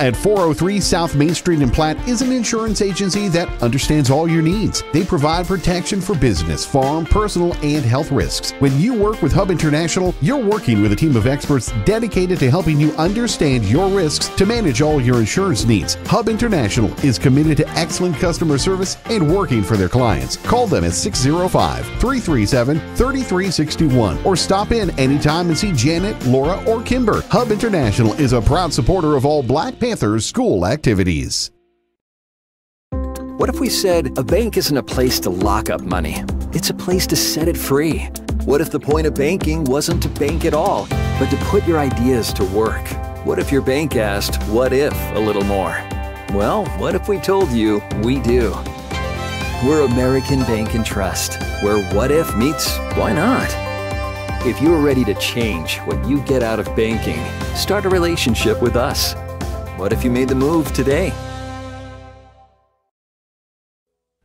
at 403 South Main Street in Platte is an insurance agency that understands all your needs. They provide protection for business, farm, personal, and health risks. When you work with Hub International, you're working with a team of experts dedicated to helping you understand your risks to manage all your insurance needs. Hub International is committed to excellent customer service and working for their clients. Call them at 605 337 3361 or stop in anytime and see Janet, Laura, or Kimber. Hub International is a proud supporter of all Black Panthers school activities. What if we said a bank isn't a place to lock up money? It's a place to set it free. What if the point of banking wasn't to bank at all, but to put your ideas to work? What if your bank asked, What if a little more? Well, what if we told you we do? We're American Bank and Trust, where what if meets why not? If you're ready to change what you get out of banking, start a relationship with us. What if you made the move today?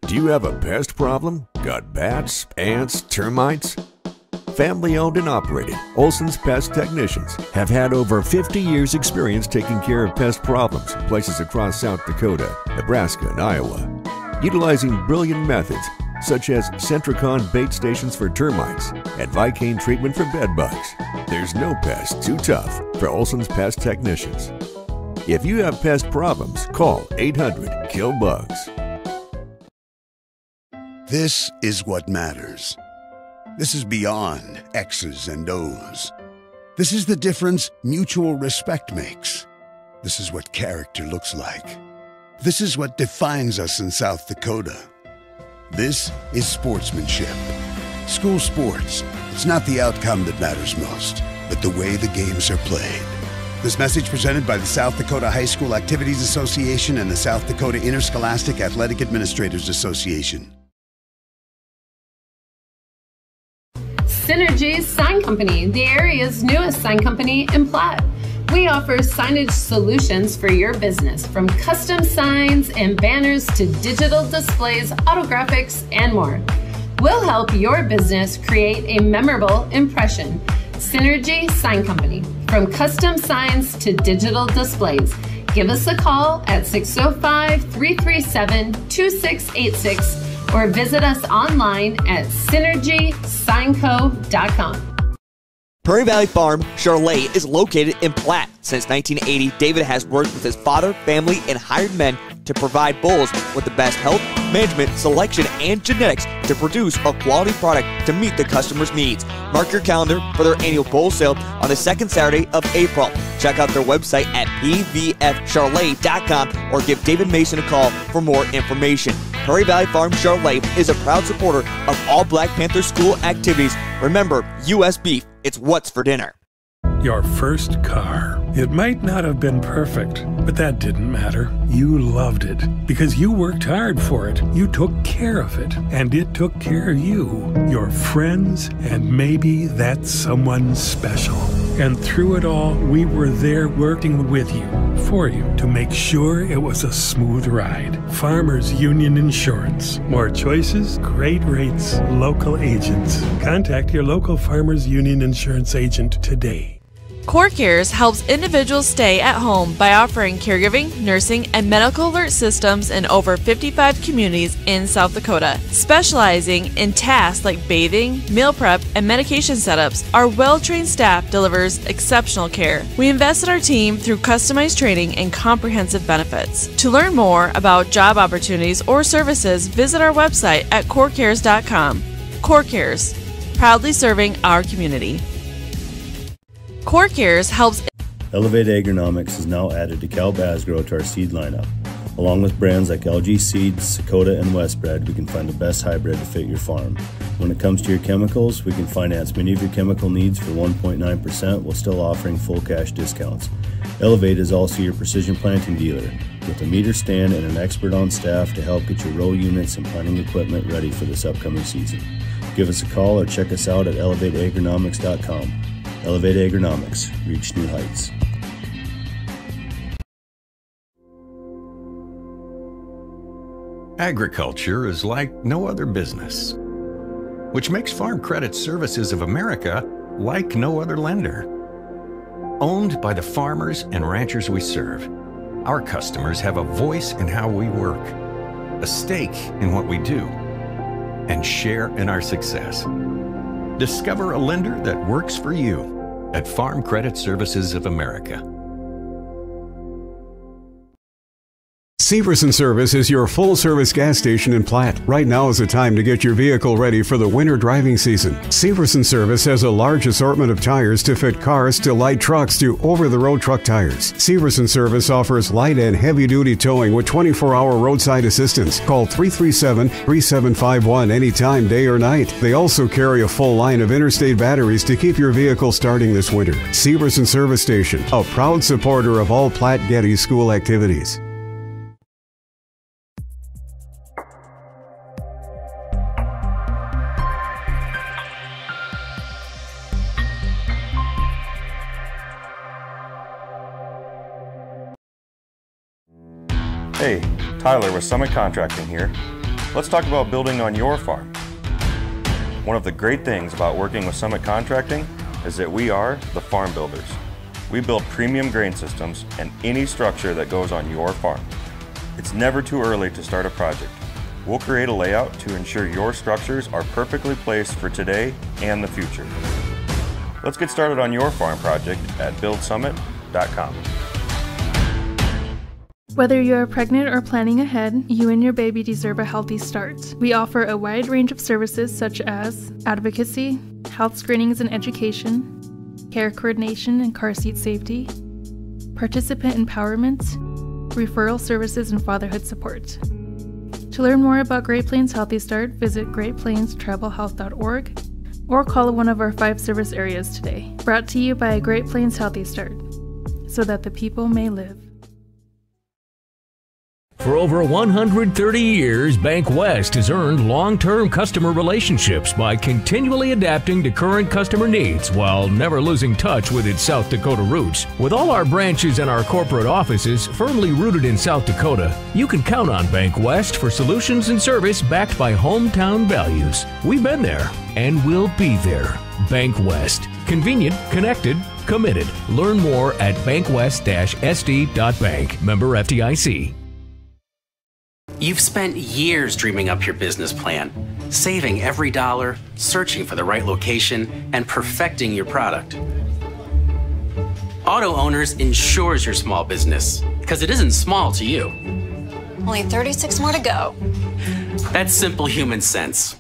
Do you have a pest problem? Got bats, ants, termites? Family owned and operated, Olson's Pest Technicians have had over 50 years' experience taking care of pest problems in places across South Dakota, Nebraska, and Iowa. Utilizing brilliant methods such as Sentricon bait stations for termites and Vikane treatment for bed bugs, there's no pest too tough for Olson's Pest Technicians. If you have pest problems, call 800 Kill Bugs. This is what matters. This is beyond X's and O's. This is the difference mutual respect makes. This is what character looks like. This is what defines us in South Dakota. This is sportsmanship. School sports. It's not the outcome that matters most, but the way the games are played. This message presented by the South Dakota High School Activities Association and the South Dakota Interscholastic Athletic Administrators Association. Synergy Sign Company, the area's newest sign company in Platte. We offer signage solutions for your business, from custom signs and banners to digital displays, autographics, and more. We'll help your business create a memorable impression. Synergy Sign Company, from custom signs to digital displays. Give us a call at 605 337 2686 or visit us online at synergysignco.com. Prairie Valley Farm Charolais is located in Platte. Since 1980, David has worked with his father, family, and hired men to provide bulls with the best health, management, selection, and genetics to produce a quality product to meet the customer's needs. Mark your calendar for their annual bull sale on the second Saturday of April. Check out their website at pvfcharolais.com or give David Mason a call for more information. Prairie Valley Farm Charolais is a proud supporter of all Black Panther school activities. Remember, U.S. beef, it's what's for dinner. Your first car. It might not have been perfect, but that didn't matter. You loved it because you worked hard for it. You took care of it, and it took care of you, your friends, and maybe that someone special. And through it all, we were there working with you, for you, to make sure it was a smooth ride. Farmers Union Insurance. More choices, great rates, local agents. Contact your local Farmers Union Insurance agent today. Core Cares helps individuals stay at home by offering caregiving, nursing, and medical alert systems in over 55 communities in South Dakota. Specializing in tasks like bathing, meal prep, and medication setups, our well trained staff delivers exceptional care. We invest in our team through customized training and comprehensive benefits. To learn more about job opportunities or services, visit our website at corecares.com. Core Cares, proudly serving our community. Core Cares helps. Elevate Agronomics is now added DeKalb Asgrow to our seed lineup. Along with brands like LG Seeds, Sakota, and Westbred, we can find the best hybrid to fit your farm. When it comes to your chemicals, we can finance many of your chemical needs for 1.9% while still offering full cash discounts. Elevate is also your precision planting dealer, with a meter stand and an expert on staff to help get your row units and planting equipment ready for this upcoming season. Give us a call or check us out at elevateagronomics.com. Elevate Agronomics, reach new heights. Agriculture is like no other business, which makes Farm Credit Services of America like no other lender. Owned by the farmers and ranchers we serve, Our customers have a voice in how we work, a stake in what we do, and share in our success. Discover a lender that works for you at Farm Credit Services of America. Severson Service is your full service gas station in Platte. Right now is the time to get your vehicle ready for the winter driving season. Severson Service has a large assortment of tires to fit cars to light trucks to over the road truck tires. Severson Service offers light and heavy duty towing with 24 hour roadside assistance. Call 337 3751 anytime, day or night. They also carry a full line of interstate batteries to keep your vehicle starting this winter. Severson Service Station, a proud supporter of all Platte Geddes school activities. Tyler with Summit Contracting here. Let's talk about building on your farm. One of the great things about working with Summit Contracting is that we are the farm builders. We build premium grain systems and any structure that goes on your farm. It's never too early to start a project. We'll create a layout to ensure your structures are perfectly placed for today and the future. Let's get started on your farm project at buildsummit.com. Whether you are pregnant or planning ahead, you and your baby deserve a healthy start. We offer a wide range of services such as advocacy, health screenings and education, care coordination and car seat safety, participant empowerment, referral services, and fatherhood support. To learn more about Great Plains Healthy Start, visit greatplainstravelhealth.org or call one of our five service areas today. Brought to you by Great Plains Healthy Start, so that the people may live. For over 130 years, Bank West has earned long term customer relationships by continually adapting to current customer needs while never losing touch with its South Dakota roots. With all our branches and our corporate offices firmly rooted in South Dakota, you can count on Bank West for solutions and service backed by hometown values. We've been there and we'll be there. Bank West. Convenient, connected, committed. Learn more at bankwest-sd.bank. Member FDIC. You've spent years dreaming up your business plan, saving every dollar, searching for the right location, and perfecting your product. Auto Owners insures your small business because it isn't small to you. Only 36 more to go. That's simple human sense.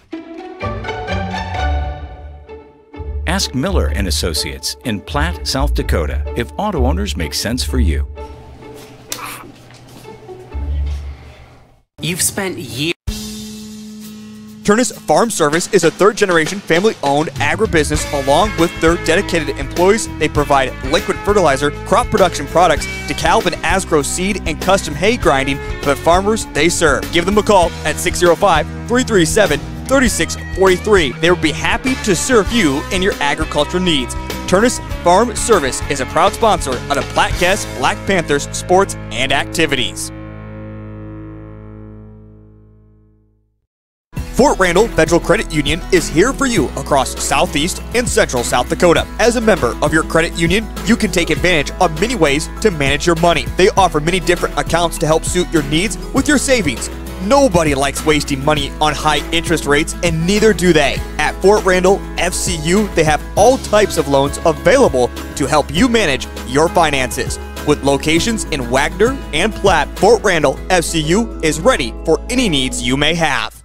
Ask Miller and Associates in Platte, South Dakota if auto owners make sense for you. You've spent years. Turnus Farm Service is a third generation family owned agribusiness along with their dedicated employees. They provide liquid fertilizer, crop production products, DeKalb and Asgrow seed, and custom hay grinding for the farmers they serve. Give them a call at 605 337 3643. They would be happy to serve you in your agricultural needs. Turnus Farm Service is a proud sponsor of the Platte Geddes Black Panthers sports and activities. Fort Randall Federal Credit Union is here for you across Southeast and Central South Dakota. As a member of your credit union, you can take advantage of many ways to manage your money. They offer many different accounts to help suit your needs with your savings. Nobody likes wasting money on high interest rates, and neither do they. At Fort Randall FCU, they have all types of loans available to help you manage your finances. With locations in Wagner and Platte, Fort Randall FCU is ready for any needs you may have.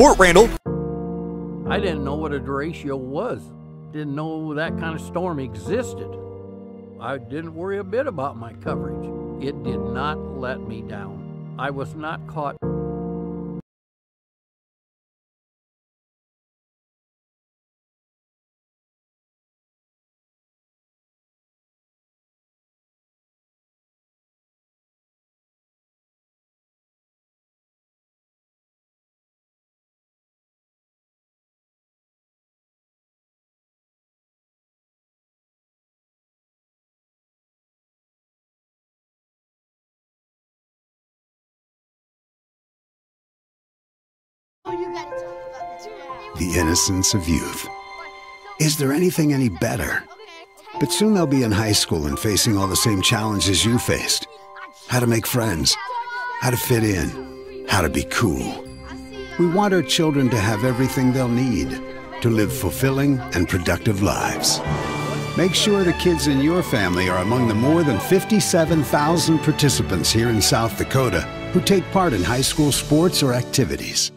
Fort Randall. I didn't know what a derecho was. Didn't know that kind of storm existed. I didn't worry a bit about my coverage. It did not let me down. I was not caught. The innocence of youth. Is there anything any better? But soon they'll be in high school and facing all the same challenges you faced. how to make friends, how to fit in, how to be cool. We want our children to have everything they'll need to live fulfilling and productive lives. Make sure the kids in your family are among the more than 57,000 participants here in South Dakota who take part in high school sports or activities.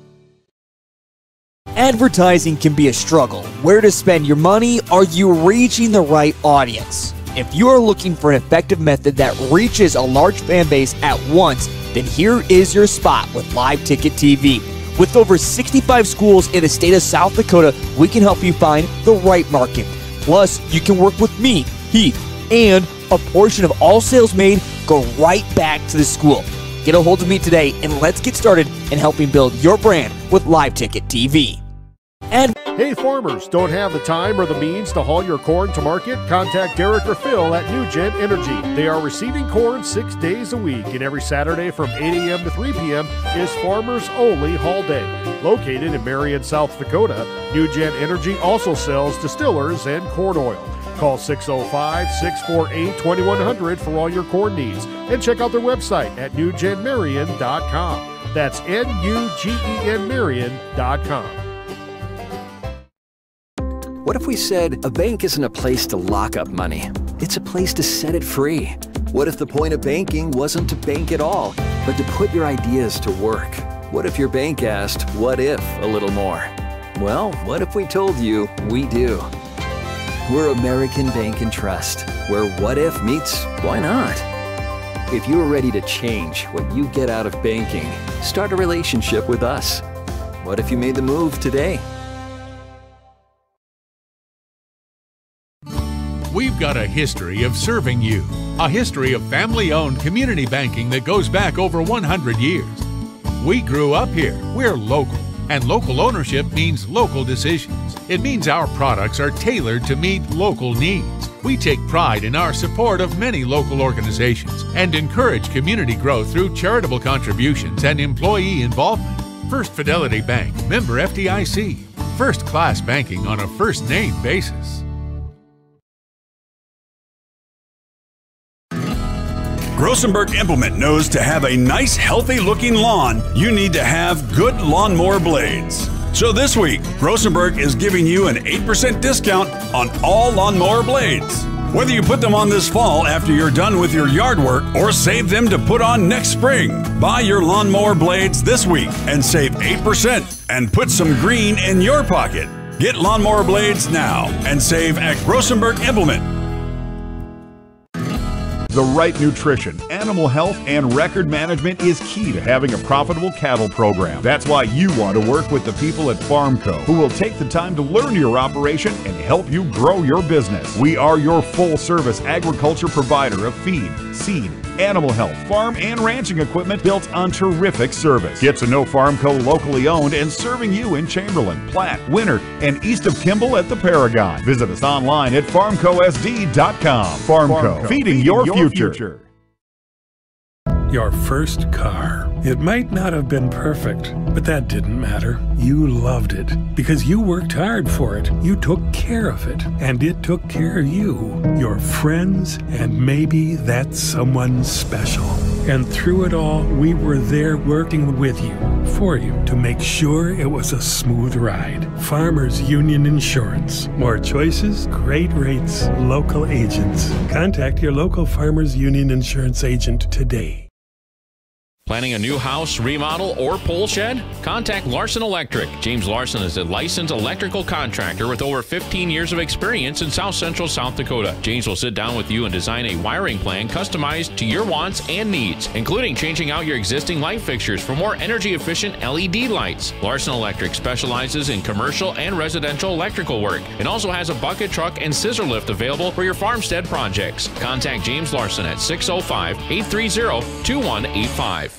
Advertising can be a struggle. Where to spend your money? Are you reaching the right audience? If you are looking for an effective method that reaches a large fan base at once, then here is your spot with Live Ticket TV. With over 65 schools in the state of South Dakota, we can help you find the right market. Plus, you can work with me, Heath, and a portion of all sales made go right back to the school. Get a hold of me today and let's get started in helping build your brand with Live Ticket TV. Hey farmers, don't have the time or the means to haul your corn to market? Contact Derek or Phil at NuGen Energy. They are receiving corn six days a week, and every Saturday from 8 a.m. to 3 p.m. is Farmers Only Haul Day. Located in Marion, South Dakota, NuGen Energy also sells distillers and corn oil. Call 605 648 2100 for all your corn needs and check out their website at nugenmarion.com. That's N U G E N Marion.com. What if we said a bank isn't a place to lock up money? It's a place to set it free. What if the point of banking wasn't to bank at all, but to put your ideas to work? What if your bank asked, What if a little more? Well, what if we told you we do? We're American Bank and Trust, where what if meets why not? If you are ready to change what you get out of banking, start a relationship with us. What if you made the move today? We've got a history of serving you, a history of family owned community banking that goes back over 100 years. We grew up here, we're local, and local ownership means local decisions. It means our products are tailored to meet local needs. We take pride in our support of many local organizations and encourage community growth through charitable contributions and employee involvement. First Fidelity Bank, member FDIC. First class banking on a first name basis. Grossenberg Implement knows to have a nice, healthy looking lawn, you need to have good lawnmower blades. So this week, Grossenberg is giving you an 8% discount on all lawnmower blades. Whether you put them on this fall after you're done with your yard work or save them to put on next spring, buy your lawnmower blades this week and save 8% and put some green in your pocket. Get lawnmower blades now and save at Grossenberg Implement. The right nutrition, animal health, and record management is key to having a profitable cattle program. That's why you want to work with the people at Farmco, who will take the time to learn your operation and help you grow your business. We are your full service agriculture provider of feed, seed, animal health, farm, and ranching equipment built on terrific service. Get to know Farmco locally owned and serving you in Chamberlain, Platte, Winner, and east of Kimball at the Paragon. Visit us online at farmcosd.com. Farmco, feeding, your, future. Future. Your first car. It might not have been perfect, but that didn't matter. You loved it because you worked hard for it. You took care of it, and it took care of you, your friends, and maybe that someone special. And through it all, we were there working with you, for you, to make sure it was a smooth ride. Farmers Union Insurance. More choices, great rates, local agents. Contact your local Farmers Union Insurance agent today. Planning a new house, remodel, or pole shed? Contact Larson Electric. James Larson is a licensed electrical contractor with over 15 years of experience in South Central South Dakota. James will sit down with you and design a wiring plan customized to your wants and needs, including changing out your existing light fixtures for more energy efficient LED lights. Larson Electric specializes in commercial and residential electrical work and also has a bucket truck and scissor lift available for your farmstead projects. Contact James Larson at 605 830 2185.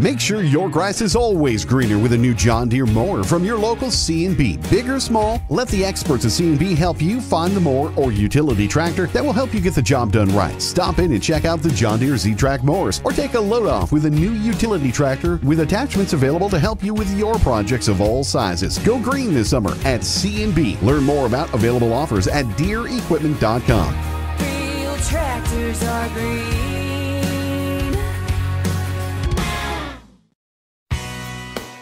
Make sure your grass is always greener with a new John Deere mower from your local C&B. Big or small, let the experts at C&B help you find the mower or utility tractor that will help you get the job done right. Stop in and check out the John Deere Z-Trak mowers or take a load off with a new utility tractor with attachments available to help you with your projects of all sizes. Go green this summer at C&B. Learn more about available offers at deerequipment.com. Real tractors are green.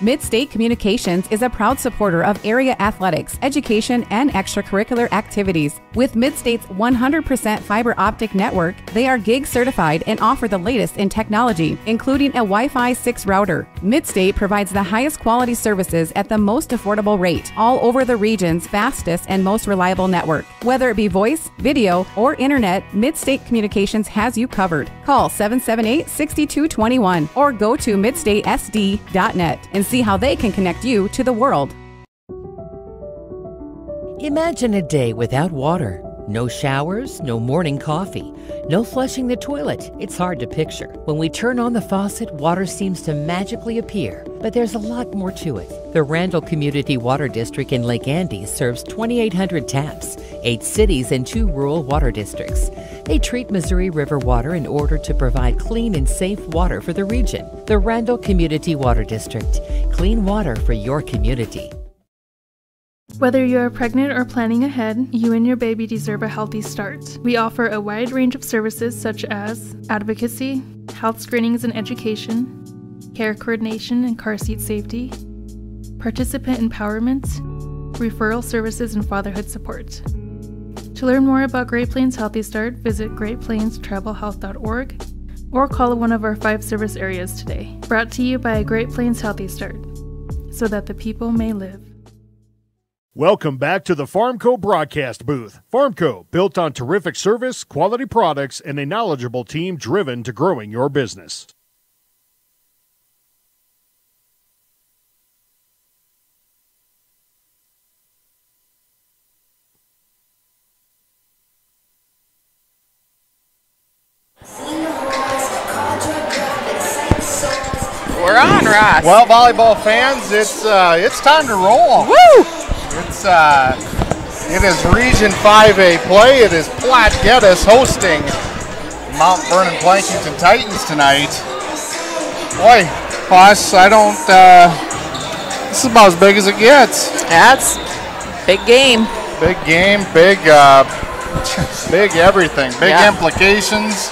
Midstate Communications is a proud supporter of area athletics, education, and extracurricular activities. With Midstate's 100% fiber optic network, they are gig certified and offer the latest in technology, including a Wi Fi 6 router. Midstate provides the highest quality services at the most affordable rate, all over the region's fastest and most reliable network. Whether it be voice, video, or internet, Midstate Communications has you covered. Call 778 6221 or go to midstatesd.net and see how they can connect you to the world. Imagine a day without water. No showers, no morning coffee, no flushing the toilet. It's hard to picture. When we turn on the faucet, water seems to magically appear. But there's a lot more to it. The Randall Community Water District in Lake Andes serves 2,800 taps, eight cities, and two rural water districts. They treat Missouri River water in order to provide clean and safe water for the region. The Randall Community Water District. Clean water for your community. Whether you are pregnant or planning ahead, you and your baby deserve a healthy start. We offer a wide range of services such as advocacy, health screenings and education, care coordination and car seat safety, participant empowerment, referral services, and fatherhood support. To learn more about Great Plains Healthy Start, visit greatplainstravelhealth.org or call one of our five service areas today. Brought to you by Great Plains Healthy Start, so that the people may live. Welcome back to the Farmco broadcast booth. Farmco, built on terrific service, quality products, and a knowledgeable team driven to growing your business. We're on, Ross. Well, volleyball fans, it's uh, it's time to roll. Woo! It's uh, it is Region 5A play. It is Platte Geddes hosting Mount Vernon Plankinton Titans tonight. Boy, boss, I don't. Uh, this is about as big as it gets. That's big game. Big game, big, uh, big everything, big Yeah. implications.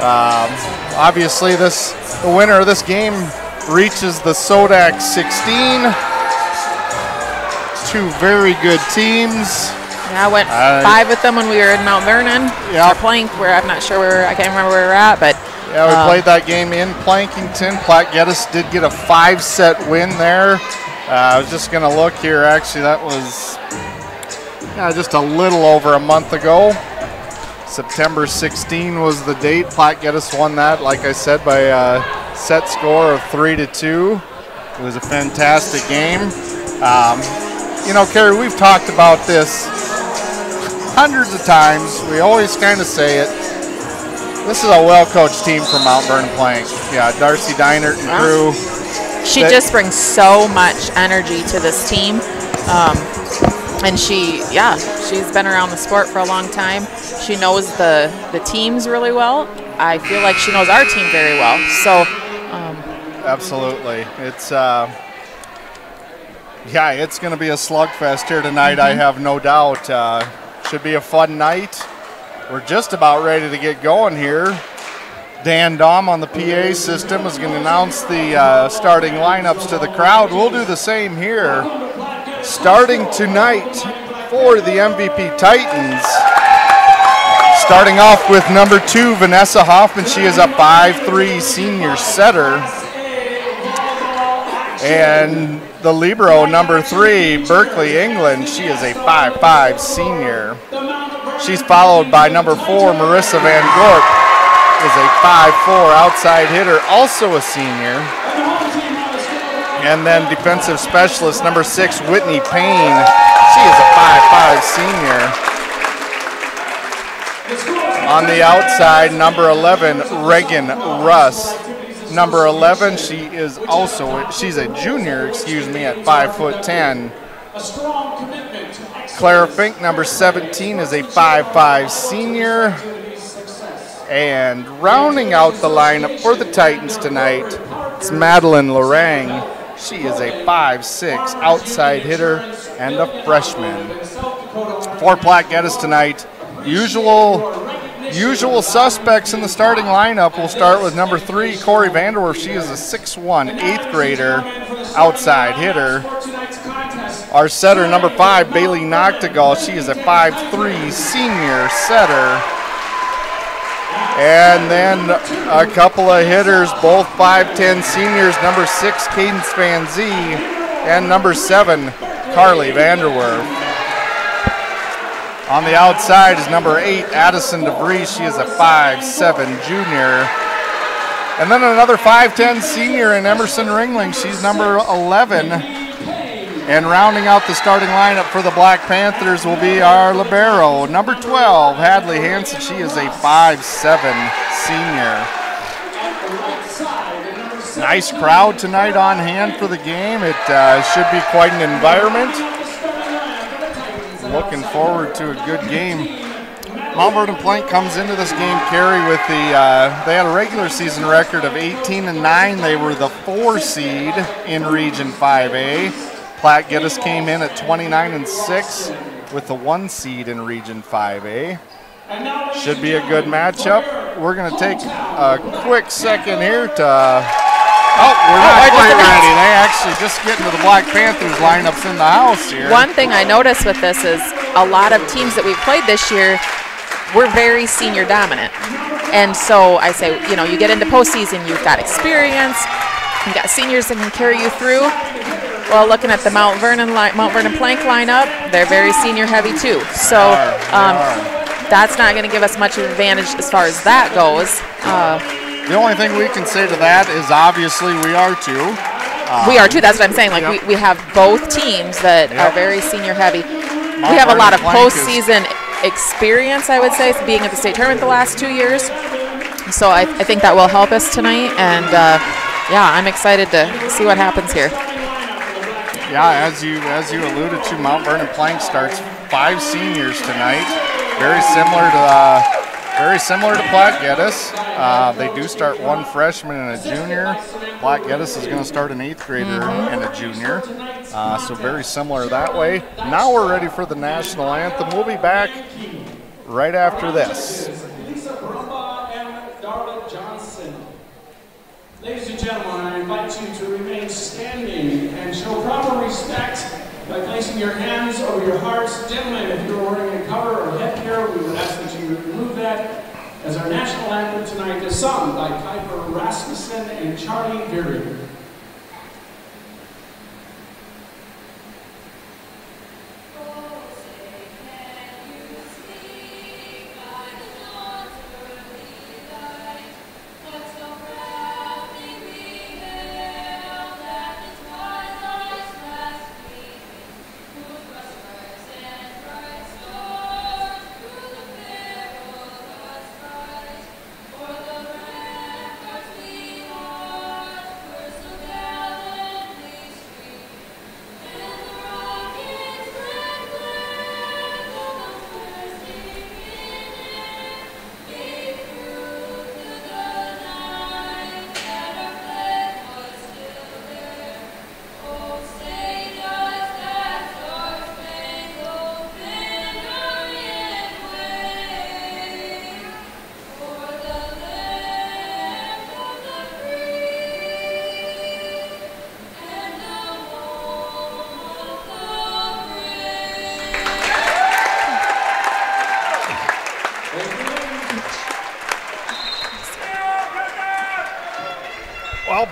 Um, obviously, this the winner of this game reaches the Sodak 16. Two very good teams. Yeah, I went Uh, five with them when we were in Mount Vernon. Yeah. Or Plank, where I'm not sure where I can't remember where we're at, but Yeah, we um, played that game in Plankinton. Platte Geddes did get a five-set win there. Uh, I was just going to look here. Actually, that was yeah, just a little over a month ago. September 16 was the date. Platte Geddes won that, like I said, by a set score of three to two. It was a fantastic game. Um, you know, Kerry, we've talked about this hundreds of times. We always kind of say it. This is a well-coached team from Mount Vernon Plank. Yeah, Darcy Dinert and crew. she They- just brings so much energy to this team. Um, and she, yeah, she's been around the sport for a long time. She knows the, the teams really well. I feel like she knows our team very well. So, um, Absolutely. It's uh, yeah, it's going to be a slugfest here tonight. I Mhm. have no doubt. Uh, should be a fun night. We're just about ready to get going here. Dan Dom on the PA system is going to announce the uh, starting lineups to the crowd. We'll do the same here. Starting tonight for the MVP Titans. Starting off with number two, Vanessa Hoffman. She is a 5'3 senior setter. And the Libero, number three, Berkeley, England. She is a 5'5 senior. She's followed by number four, Marissa Van Gorp, is a 5'4 outside hitter, also a senior. And then defensive specialist, number six, Whitney Payne. She is a 5'5 senior. On the outside, number 11, Reagan Russ. Number 11, she is also, she's a junior, excuse me, at 5 foot 10. Clara Fink, number 17, is a 5'5 senior. And rounding out the lineup for the Titans tonight, it's Madeline Lorang. She is a 5'6 outside hitter and a freshman. For Platte Geddes tonight, usual usual suspects in the starting lineup. We'll start with number three, Corey Vanderwerf. She is a 6'1 eighth grader. outside hitter. Our setter, number five, Bailey Noctegal. She is a 5'3 senior setter. And then a couple of hitters, both 5'10 seniors, number six, Cadence Van Zee, and number seven, Carly Vanderwerf. On the outside is number eight, Addison DeVries. She is a 5'7 junior. And then another 5'10 senior in Emerson Ringling. She's number 11. And rounding out the starting lineup for the Black Panthers will be our libero, number 12, Hadley Hanson. She is a 5'7 senior. Nice crowd tonight on hand for the game. It uh, should be quite an environment. Looking forward to a good game. Mount Vernon Plank comes into this game, carry with the uh, they had a regular season record of 18 and 9. They were the four seed in Region 5A. Platte Geddes came in at 29 and 6 with the one seed in Region 5A. Should be a good matchup. We're going to take a quick second here to. Oh, we're not Oh, quite just a minute. ready. They actually just getting to the Black Panthers lineups in the house here. One thing I noticed with this is a lot of teams that we've played this year were very senior dominant. And so I say, you know, you get into postseason, you've got experience, you've got seniors that can carry you through. Well, looking at the Mount Vernon li- Mount Vernon Plank lineup, they're very senior heavy too. So um, that's not going to give us much of an advantage as far as that goes. Uh, The only thing we can say to that is obviously we are too. we are Um, too. That's what I'm saying. Like yep. we, we have both teams that are very senior heavy. Mount we have a lot of Plank postseason experience, I would say, being at the state tournament the last two years. So I, I think that will help us tonight. And uh, yeah, I'm excited to see what happens here. Yeah, as you as you alluded to, Mount Vernon Plank starts five seniors tonight. Very similar to uh, very similar to Platte Geddes. Uh, they do start one freshman and a junior. Platte Geddes is going to start an eighth grader and a junior. Uh, so very similar that way. Now we're ready for the national anthem. We'll be back right after this. Lisa Brumbaugh and Darla Johnson. Ladies and gentlemen, I invite you to remain standing and show proper respect by placing your hands over your hearts. Gentlemen, if you're wearing a cover or headgear, we would ask that as our national anthem tonight is sung by Piper Rasmussen and Charlie Geary.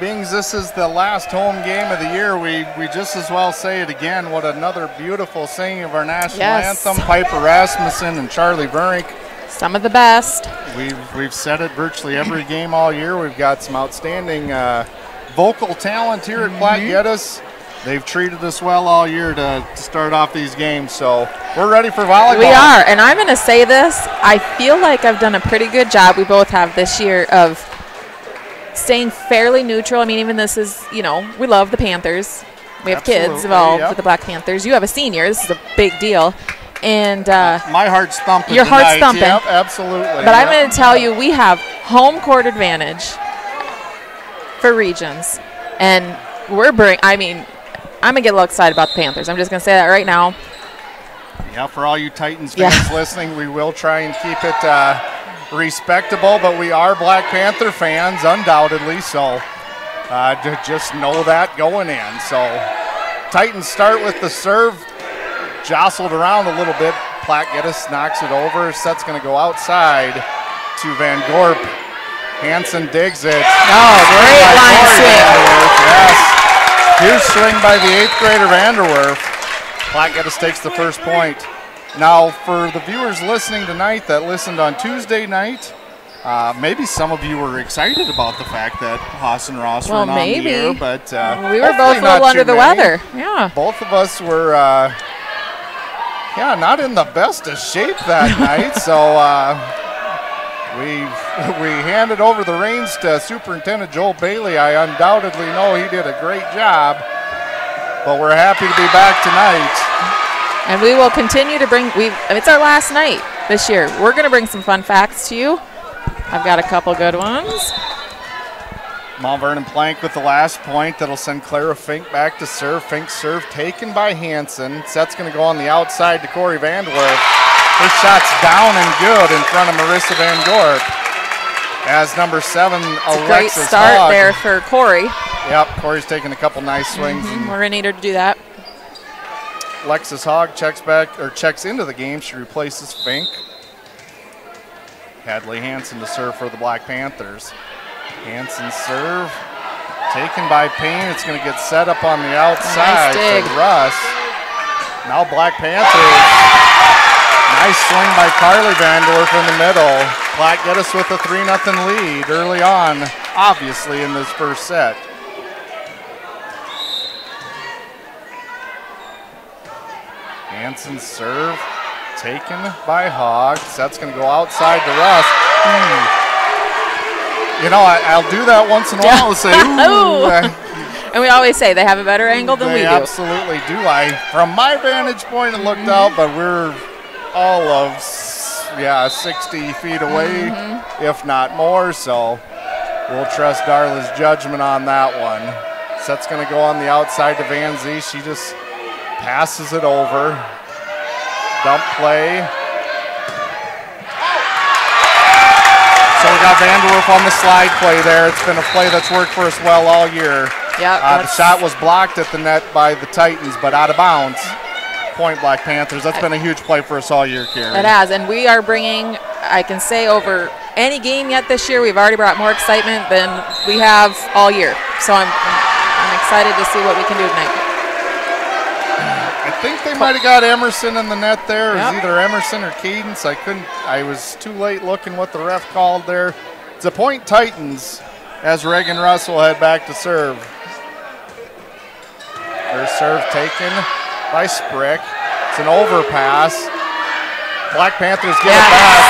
Being this is the last home game of the year, we, we just as well say it again. What another beautiful singing of our national Yes. anthem. Piper Rasmussen and Charlie Verink. Some of the best. We've, we've said it virtually every game all year. We've got some outstanding uh, vocal talent here at Platte Geddes. They've treated us well all year to, to start off these games, so we're ready for volleyball. We are, and I'm going to say this. I feel like I've done a pretty good job. We both have this year of staying fairly neutral. I mean, even this is, you know, we love the Panthers. We have kids involved yep. with the Black Panthers. You have a senior. This is a big deal. And uh, My heart's thumping. Your heart's tonight. thumping. Yep, absolutely. But I'm going to tell you, we have home court advantage for regions, and we're bring. I mean, I'm gonna get a little excited about the Panthers. I'm just gonna say that right now. Yeah, for all you Titans Yeah. fans listening, we will try and keep it uh, respectable, but we are Black Panther fans, undoubtedly. So uh, to just know that going in. So Titans start with the serve, jostled around a little bit. Platte Geddes knocks it over. Set's going to go outside to Van Gorp. Hanson digs it. Oh, great line swing. Yes. Huge swing by the eighth grader Vanderwerf. Platte Geddes takes the first point. Now, for the viewers listening tonight that listened on Tuesday night, uh, maybe some of you were excited about the fact that Haas and Ross Well, were on maybe. the air, but uh, We were both a little under the many. weather. Yeah. Both of us were, uh, yeah, not in the best of shape that night. So uh, we we handed over the reins to Superintendent Joel Bailey. I undoubtedly know he did a great job, but we're happy to be back tonight. And we will continue to bring. We it's our last night this year. We're going to bring some fun facts to you. I've got a couple good ones. Mount Vernon Plank with the last point that'll send Clara Fink back to serve. Fink serve taken by Hanson. Set's going to go on the outside to Corey Vanderwerf. Her shot's down and good in front of Marissa Van Gorp. As number seven, It's a great start Hogg. there for Corey. Yep, Corey's taking a couple nice swings. Mhm, We're going to need her to do that. Alexis Hogg checks back or checks into the game. She replaces Fink. Hadley Hanson to serve for the Black Panthers. Hanson serve taken by Payne. It's going to get set up on the outside dig. to Russ. Now Black Panthers. Nice swing by Carly Vanderwerf in the middle. Platte Geddes with a 3 0 lead early on, obviously, in this first set. Hanson serve taken by Hogg. That's going to go outside the Russ. Hmm. You know, I, I'll do that once in a while and say, ooh. uh, And we always say they have a better angle than we do. absolutely do. I, from my vantage point, it looked out, but we're all of, yeah, 60 feet away, Mm-hmm. if not more. So we'll trust Darla's judgment on that one. Set's going to go on the outside to Van Zee. She just passes it over. Dump play. So we got Vanderwerf on the slide play there. It's been a play that's worked for us well all year. Yep, Uh, the shot was blocked at the net by the Titans, but out of bounds. Point Black Panthers. That's been a huge play for us all year, Carrie. It has, and we are bringing, I can say, over any game yet this year, we've already brought more excitement than we have all year. So I'm, I'm excited to see what we can do tonight. I might have got Emerson in the net there. It was either Emerson or Cadence. I couldn't. I was too late looking what the ref called there. It's a point Titans as Reagan Russell head back to serve. Their serve taken by Sprick. It's an overpass. Black Panthers get it back.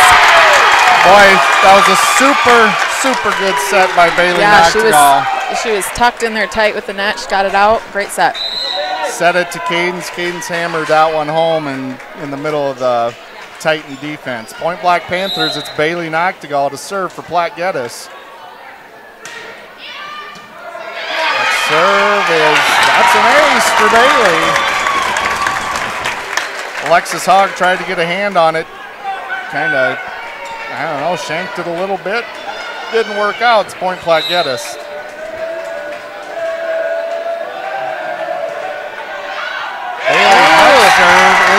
Boy, that was a super, super good set by Bailey yeah, she was, she was tucked in there tight with the net. She got it out. Great set. Set it to Cadence. Cadence hammered that one home and in the middle of the Titan defense. Point Black Panthers, it's Bailey Noctegal to serve for Platte Geddes. That serve is, that's an ace for Bailey. Alexis Hogg tried to get a hand on it. Kind of, I don't know, shanked it a little bit. Didn't work out. It's Point Platte Geddes.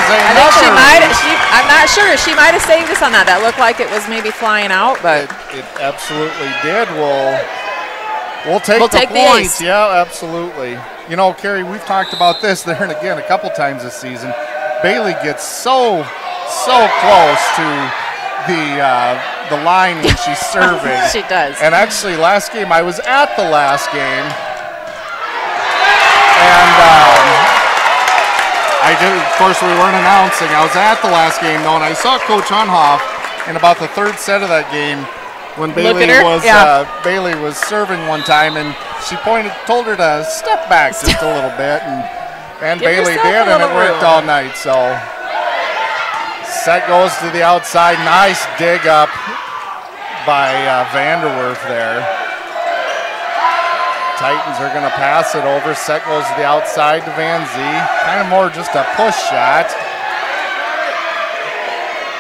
I think she might. She, I'm not sure. She might have saved us on that. That looked like it was maybe flying out, but It absolutely did. We'll we'll take We'll the take the yeah, absolutely. You know, Kerry, we've talked about this there and again a couple times this season. Bailey gets so so close to the uh, the line when she's serving. She does. And actually, last game I was at the last game, I did, of course, we weren't announcing. I was at the last game though, and I saw Coach Unhoff in about the third set of that game when Bailey was yeah. uh, Bailey was serving one time, and she pointed, told her to step back just a little bit, and and Give Bailey did, and it worked room. all night. So set goes to the outside, nice dig up by uh, Vanderwerf there. Titans are going to pass it over. Set goes to the outside to Van Zee. Kind of more just a push shot.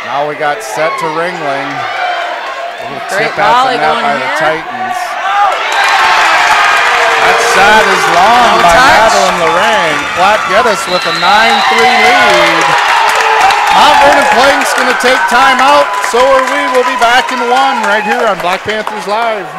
Now we got set to Ringling. Little Great tip volley the net by the here. Titans. shot is long No by touch. Madeline Lorang. Platte Geddes with a 9-3 lead. Mount Vernon Plains going to take time out. So are we. We'll be back in one right here on Black Panthers Live.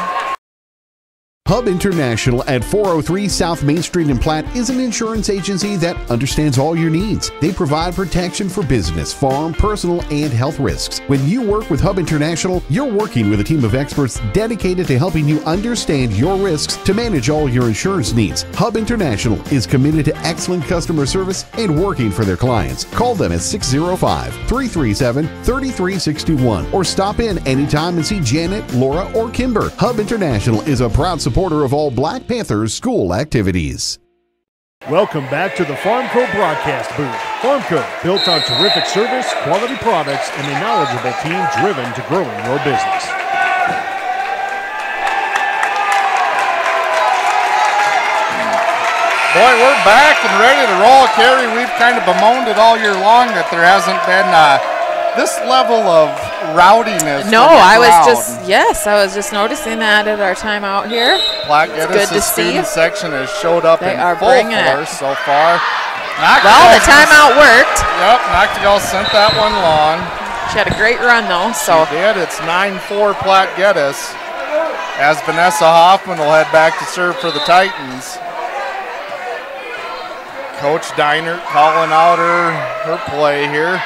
Hub International at 403 South Main Street in Platte is an insurance agency that understands all your needs. They provide protection for business, farm, personal, and health risks. When you work with Hub International, you're working with a team of experts dedicated to helping you understand your risks to manage all your insurance needs. Hub International is committed to excellent customer service and working for their clients. Call them at 605 337 3361 or stop in anytime and see Janet, Laura, or Kimber. Hub International is a proud supporter of all Black Panthers school activities. Welcome back to the Farmco broadcast booth. Farmco, built on terrific service, quality products, and a knowledgeable team driven to growing your business. Boy, we're back and ready to roll. Kerry, we've kind of bemoaned it all year long that there hasn't been uh, this level of rowdiness. No, I was just yes, I was just noticing that at our time out here. Black to Geddes' see. student section has showed up They in are full force so far. Well, the timeout worked. Yep, Noctigal sent that one long. She had a great run though, so She did. It's 9-4 Platte Geddes. As Vanessa Hoffman will head back to serve for the Titans. Coach Diner calling out her, her play here.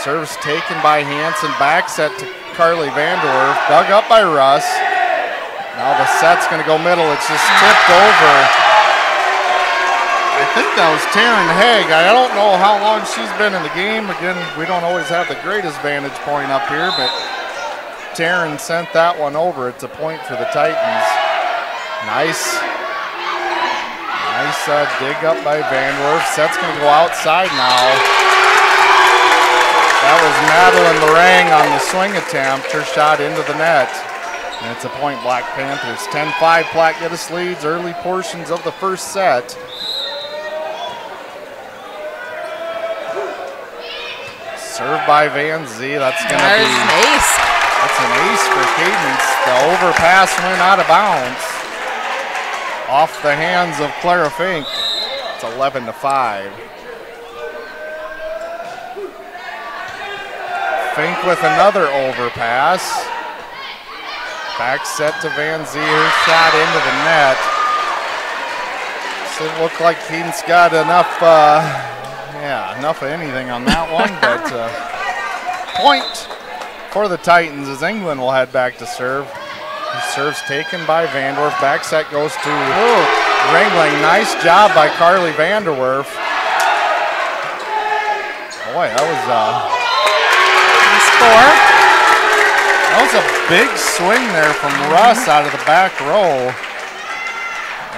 Serves taken by Hanson. Back set to Carly Vanderwerf. Dug up by Russ. Now the set's going to go middle. It's just tipped over. I think that was Taryn Haig. I don't know how long she's been in the game. Again, we don't always have the greatest vantage point up here, but Taryn sent that one over. It's a point for the Titans. Nice. Nice uh, dig up by Vanwerf. Set's going to go outside now. That was Madeline Lorang on the swing attempt. Her shot into the net. And it's a point Black Panthers. 10-5 Platte Geddes leads early portions of the first set. Served by Van Zee. That's going to be an ace. That's an ace for Cadence. The overpass went out of bounds. Off the hands of Clara Fink. It's 11 to 5. Fink with another overpass. Back set to Van Zee. Her shot into the net. Doesn't look like Cadence got enough, uh, yeah, enough of anything on that one, but uh, point for the Titans as England will head back to serve. Serves taken by Vandorf. Back set goes to Ringling. Nice job by Carly Vanderwerf. Boy, that was uh, four. That was a big swing there from Russ out of the back row.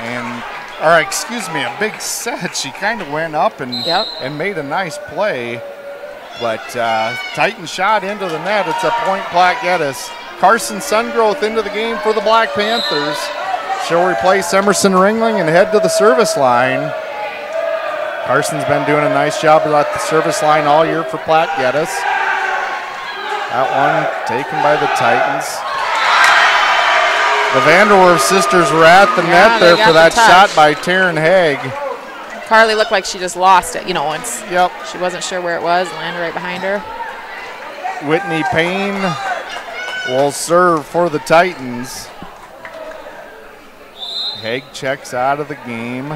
And or excuse me, a big set. She kind of went up and and made a nice play. But uh, Titan shot into the net. It's a point Platte Geddes. Carson Sungrowth into the game for the Black Panthers. She'll replace Emerson Ringling and head to the service line. Carson's been doing a nice job at the service line all year for Platte Geddes. That one taken by the Titans. The Vanderwerf sisters were at the Yeah, net there for that touch. shot by Taryn Haig. Carly looked like she just lost it, you know, once yep. she wasn't sure where it was, landed right behind her. Whitney Payne will serve for the Titans. Haig checks out of the game.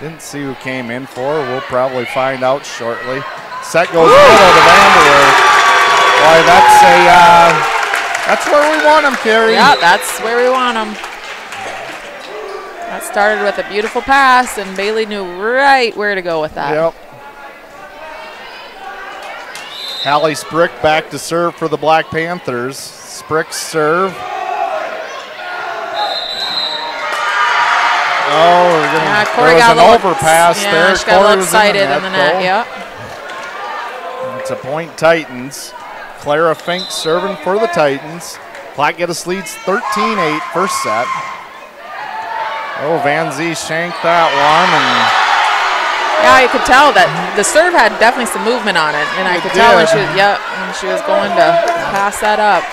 Didn't see who came in for. We'll probably find out shortly. Set goes middle to Vanderwerf. Boy, that's a uh, that's where we want him, Kerry. Yeah, that's where we want him. That started with a beautiful pass, and Bailey knew right where to go with that. Yep. Hallie Sprick back to serve for the Black Panthers. Sprick serve. Oh, we're gonna, Yeah, there was got an overpass yeah, there. she got a little excited in the in the net, net. Yep. It's a point Titans. Clara Fink serving for the Titans. Geddes leads 13-8 first set. Oh, Van Zee shanked that one, and Yeah, you could tell that the serve had definitely some movement on it, and I It could tell when she was, yep, when she was going to pass that up.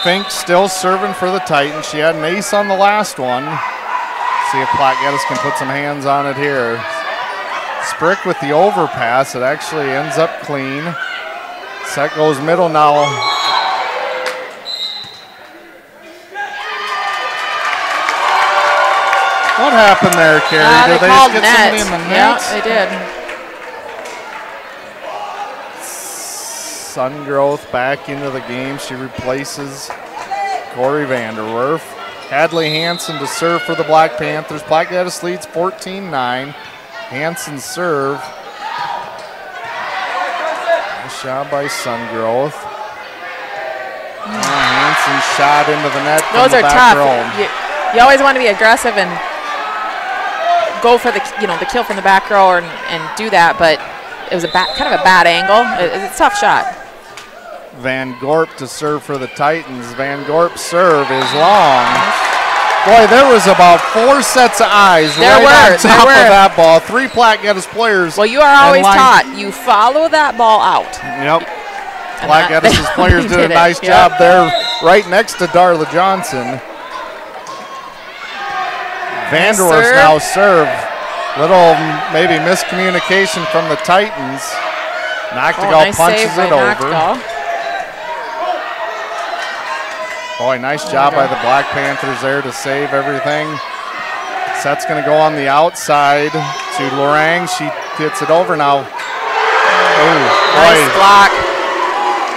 Fink still serving for the Titans. She had an ace on the last one. see if Geddes can put some hands on it here. Sprick with the overpass. It actually ends up clean. Set goes middle now. What happened there, Carrie? Uh, did they they get net. somebody in the Yeah, they did. Sungrowth back into the game. She replaces Corey Vanderwerf. Hadley Hansen to serve for the Black Panthers. Black leads 14-9. Hansen serve. Job by Sungrowth. Oh, ah, Hansen shot into the net. Those are tough. You, you always want to be aggressive and go for the you know the kill from the back row and, and do that, but it was a kind of a bad angle. It- it's a tough shot. Van Gorp to serve for the Titans. Van Gorp's serve is long. Boy, there was about four sets of eyes There right were, on top of that ball. Three Geddes players. Well, you are always taught you follow that ball out. Yep. And Platte that- Geddes' players they did a did it, nice yep. job there, right next to Darla Johnson. Vanderwerf's serve. now serve. Little maybe miscommunication from the Titans. Noctigal Oh, nice punches it over. Boy, nice job by the Black Panthers there to save everything. Set's going to go on the outside to Lorang. She gets it over now. Oh, boy. Nice block.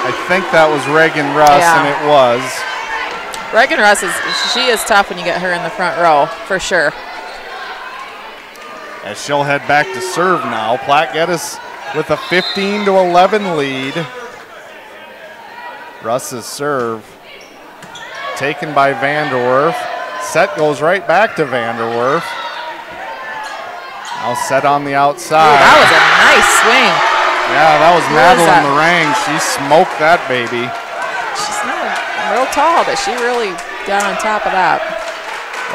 I think that was Reagan Russ, Yeah. and it was. Reagan Russ is she is tough when you get her in the front row for sure. As she'll head back to serve now. Platte Geddes with a 15 to 11 lead. Russ's serve taken by Vanderwerf. Set goes right back to Vanderwerf. Now set on the outside. Ooh, that was a nice swing. Yeah, that was Who Madeline? Lorang. She smoked that baby. She's not real tall, but she really got on top of that.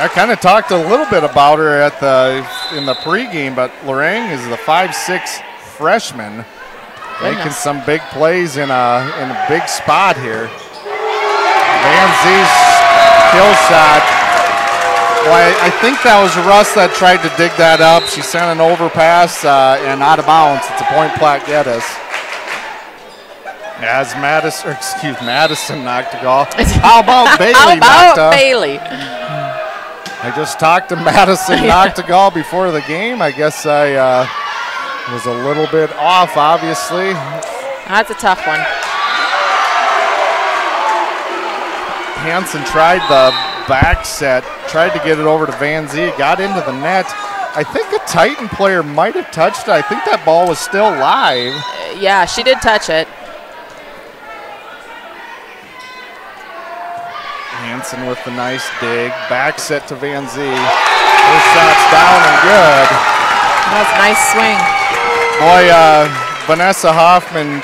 I kind of talked a little bit about her at the in the pregame, but Lorang is the 5'6 freshman making some big plays in a in a big spot here. Van Zee's kill shot. Well, I, I think that was Russ that tried to dig that up. She sent an overpass uh, and out of bounds. It's a point Platte Geddes. As Madison, or excuse Madison knocked a goal. How about Bailey How about a- Bailey? I just talked to Madison Yeah. Noctigal before the game. I guess I uh, was a little bit off, obviously. That's a tough one. Hansen tried the back set, tried to get it over to Van Zee, got into the net. I think a Titan player might have touched it. I think that ball was still live. Yeah, she did touch it. Hansen with the nice dig. Back set to Van Zee. First shot's down and good. That was a nice swing. Boy, uh, Vanessa Hoffman,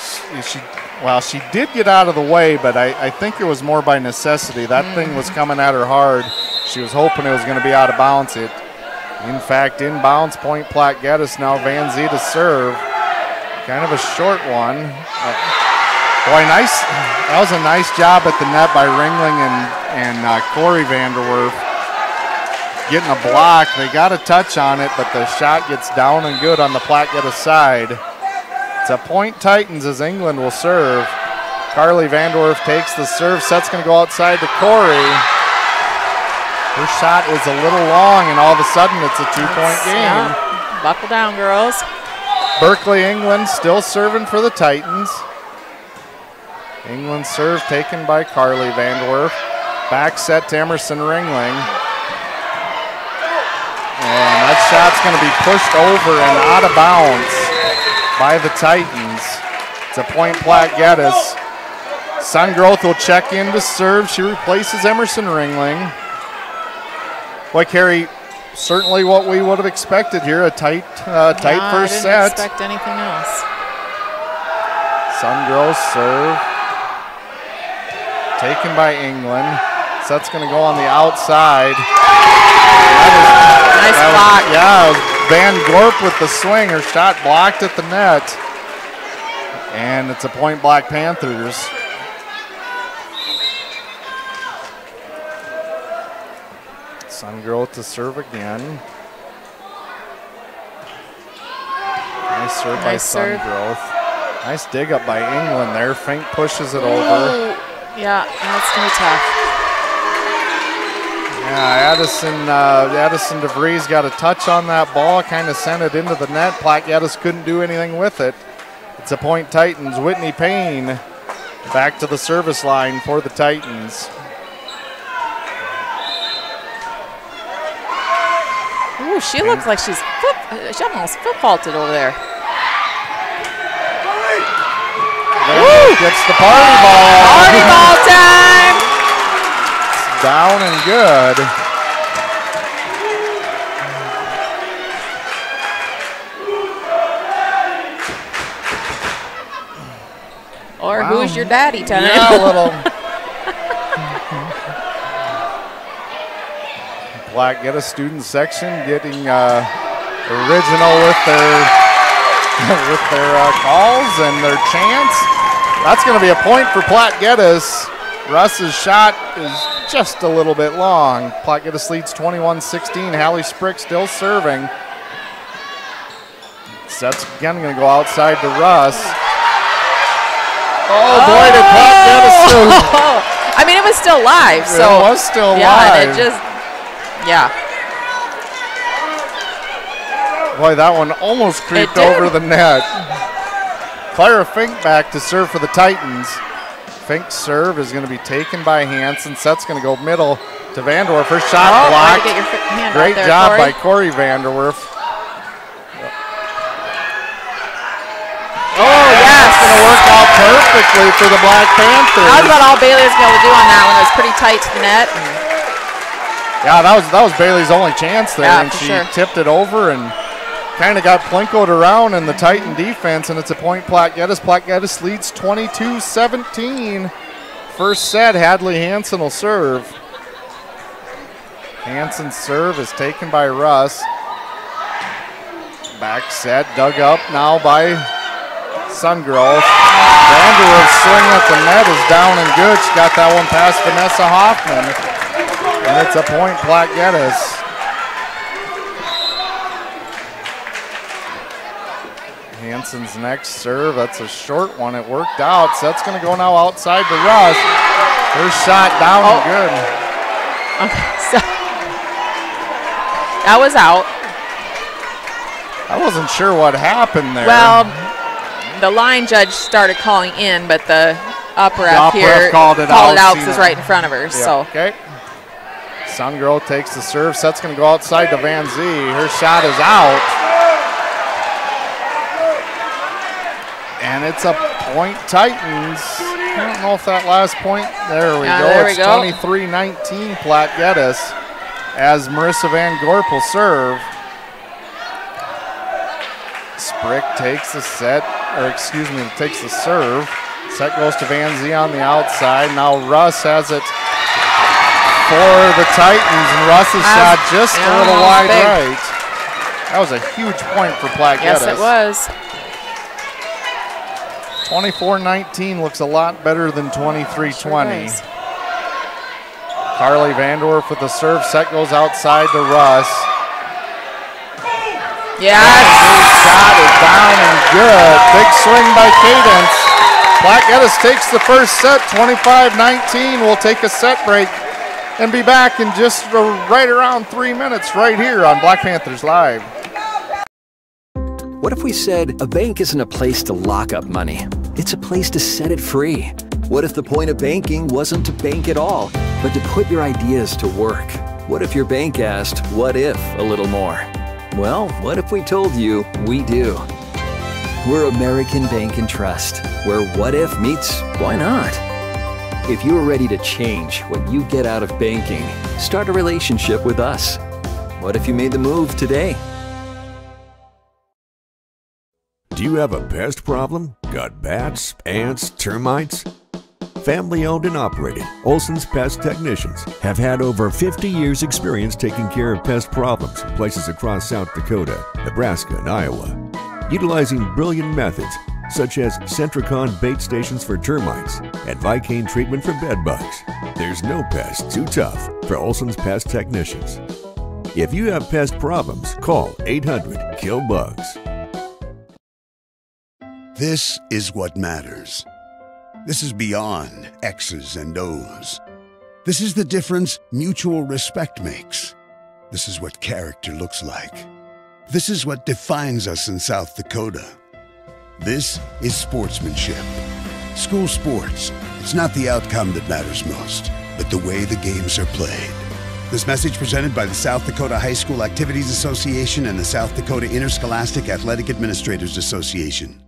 she, she, well, she did get out of the way, but I, I think it was more by necessity. That thing was coming at her hard. She was hoping it was going to be out of bounds. It, in fact, inbounds point Platte Geddes now Van Zee to serve. Kind of a short one. Uh, boy, nice. That was a nice job at the net by Ringling and, and uh, Corey Vanderwerf getting a block. They got a touch on it, but the shot gets down and good on the Platte Geddes side. It's a point Titans as England will serve. Carly Vandorf takes the serve. Set's going to go outside to Corey. Her shot is a little long, and all of a sudden it's a two-point game. Yeah. Buckle down, girls. Berkeley, England still serving for the Titans. England serve taken by Carly Vandorf. Back set to Emerson Ringling. And that shot's going to be pushed over and out of bounds by the Titans. It's a point Platte Geddes. Sungrowth will check in to serve. She replaces Emerson Ringling. Boy, Carrie, certainly what we would have expected here, a tight, uh, tight Yeah, first I didn't set. expect anything else. Sungrowth serve. Taken by England. Set's going to go on the outside. Nice That was- block. yeah, was Van Gorp with the swing. Her shot blocked at the net. And it's a point Black Panthers. Sungrowth to serve again. Nice serve by Nice serve. Sungrowth. Nice dig up by England there. Fink pushes it over. Yeah, that's gonna be tough. Yeah, Addison uh, Addison DeVries got a touch on that ball, kind of sent it into the net. Geddes couldn't do anything with it. It's a point Titans. Whitney Payne back to the service line for the Titans. Ooh, she looks like she's foot, she almost foot faulted over there. There gets the party ball. Party ball time! Down and good. Or Wow. who's your daddy tonight? Yeah, a little. Black get a student section getting uh, original with their with their uh, calls and their chants. That's going to be a point for Platte Geddes. Russ's shot is just a little bit long. Platte leads 21-16. Hallie Sprick still serving. Sets again going to go outside to Russ. Oh, boy, did Platte oh! still I mean, it was still live, So It was still yeah, live. it just yeah. Boy, that one almost creeped over the net. Clara Fink back to serve for the Titans. Fink's serve is going to be taken by Hanson. Set's going to go middle to Vanderwerf. Her shot Oh, blocked. get your hand Great there, job Corey. by Corey Vanderwerf. Oh yeah, yes, It's going to work out perfectly for the Black Panthers. That was about all Bailey was going to do on that one. It was pretty tight to the net. Yeah, that was that was Bailey's only chance there, Yeah, and she sure. tipped it over and kind of got plinkoed around in the Titan defense, and it's a point. Platte Geddes leads 22-17. First set, Hadley Hansen will serve. Hansen's serve is taken by Russ. Back set, dug up now by Sungrove. Vanderwerf's swing at the net is down and good. She got that one past Vanessa Hoffman. And it's a point, Platte Geddes. Next serve. That's a short one. It worked out. So that's going to go now outside to Russ. Her shot down and oh. good. Okay, so that was out. I wasn't sure what happened there. Well, the line judge started calling in, but the upper upper here called it out, out because it's right in front of her. Yeah, So okay. Sun Girl takes the serve. Set's going to go outside to Van Zee. Her shot is out. And it's a point Titans. I don't know if that last point. There we Yeah, go. there we it's go. 23 19 Platte Geddes as Marissa Van Gorp will serve. Sprick takes the set, or excuse me, takes the serve. Set goes to Van Zee on the outside. Now Russ has it for the Titans, and Russ's shot just a little wide big. right. That was a huge point for Platte yes, it was. 24-19 looks a lot better than 23-20. does. Carly Vandorf with the serve. Set goes outside to Russ. Yes. Shot is down and good. Big swing by Cadence. Platte Geddes takes the first set, 25-19. We'll take a set break and be back in just uh, right around three minutes right here on Black Panthers Live. What if we said a bank isn't a place to lock up money? It's a place to set it free. What if the point of banking wasn't to bank at all, but to put your ideas to work? What if your bank asked, What if a little more? Well, what if we told you we do? We're American Bank and Trust, where what if meets why not? If you're ready to change what you get out of banking, start a relationship with us. What if you made the move today? Do you have a pest problem? Got bats, ants, termites? Family owned and operated, Olson's Pest Technicians have had over 50 years' experience taking care of pest problems in places across South Dakota, Nebraska, and Iowa. Utilizing brilliant methods, such as Sentricon bait stations for termites and Vikane treatment for bed bugs. There's no pest too tough for Olson's Pest Technicians. If you have pest problems, call 800 Kill Bugs. This is what matters. This is beyond X's and O's. This is the difference mutual respect makes. This is what character looks like. This is what defines us in South Dakota. This is sportsmanship. School sports, it's not the outcome that matters most, but the way the games are played. This message presented by the South Dakota High School Activities Association and the South Dakota Interscholastic Athletic Administrators Association.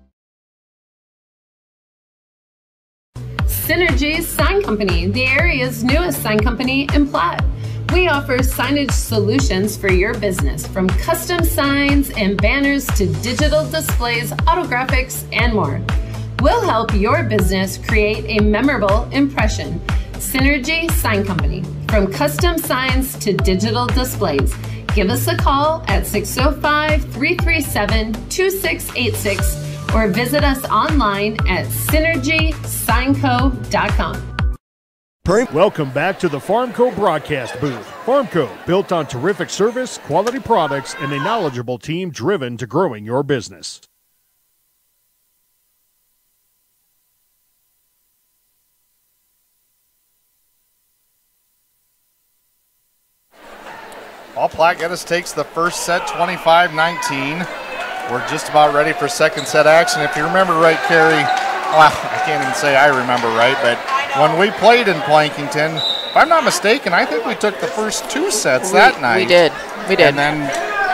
Synergy Sign Company, the area's newest sign company in Platte. We offer signage solutions for your business from custom signs and banners to digital displays, autographics, and more. We'll help your business create a memorable impression. Synergy Sign Company, from custom signs to digital displays. Give us a call at 605 337 2686 or visit us online at synergysignco.com. Welcome back to the Farmco broadcast booth. Farmco, built on terrific service, quality products, and a knowledgeable team driven to growing your business. All Platte Geddes takes the first set 25 19. We're just about ready for second set action. If you remember right, Carrie, well, I can't even say I remember right, but when we played in Plankinton, if I'm not mistaken, I think we took the first two sets We- that night. we did. We did. And then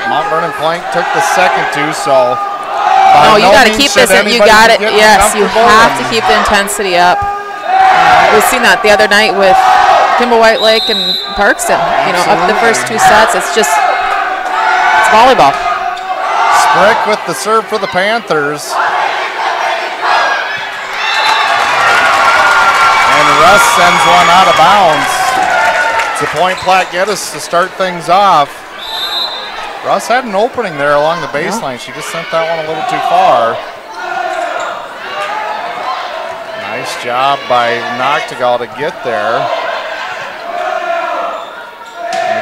Mount Vernon Plank took the second two, so. No, by you got to keep this. You got it. Yes, you have to keep the intensity up. Uh, we've seen that the other night with Kimball White Lake and Parkston. You know, up the first two sets, it's just it's volleyball. Sprick with the serve for the Panthers. And Russ sends one out of bounds. It's a point Platte Geddes to start things off. Russ had an opening there along the baseline. She just sent that one a little too far. Nice job by Noctegal to get there.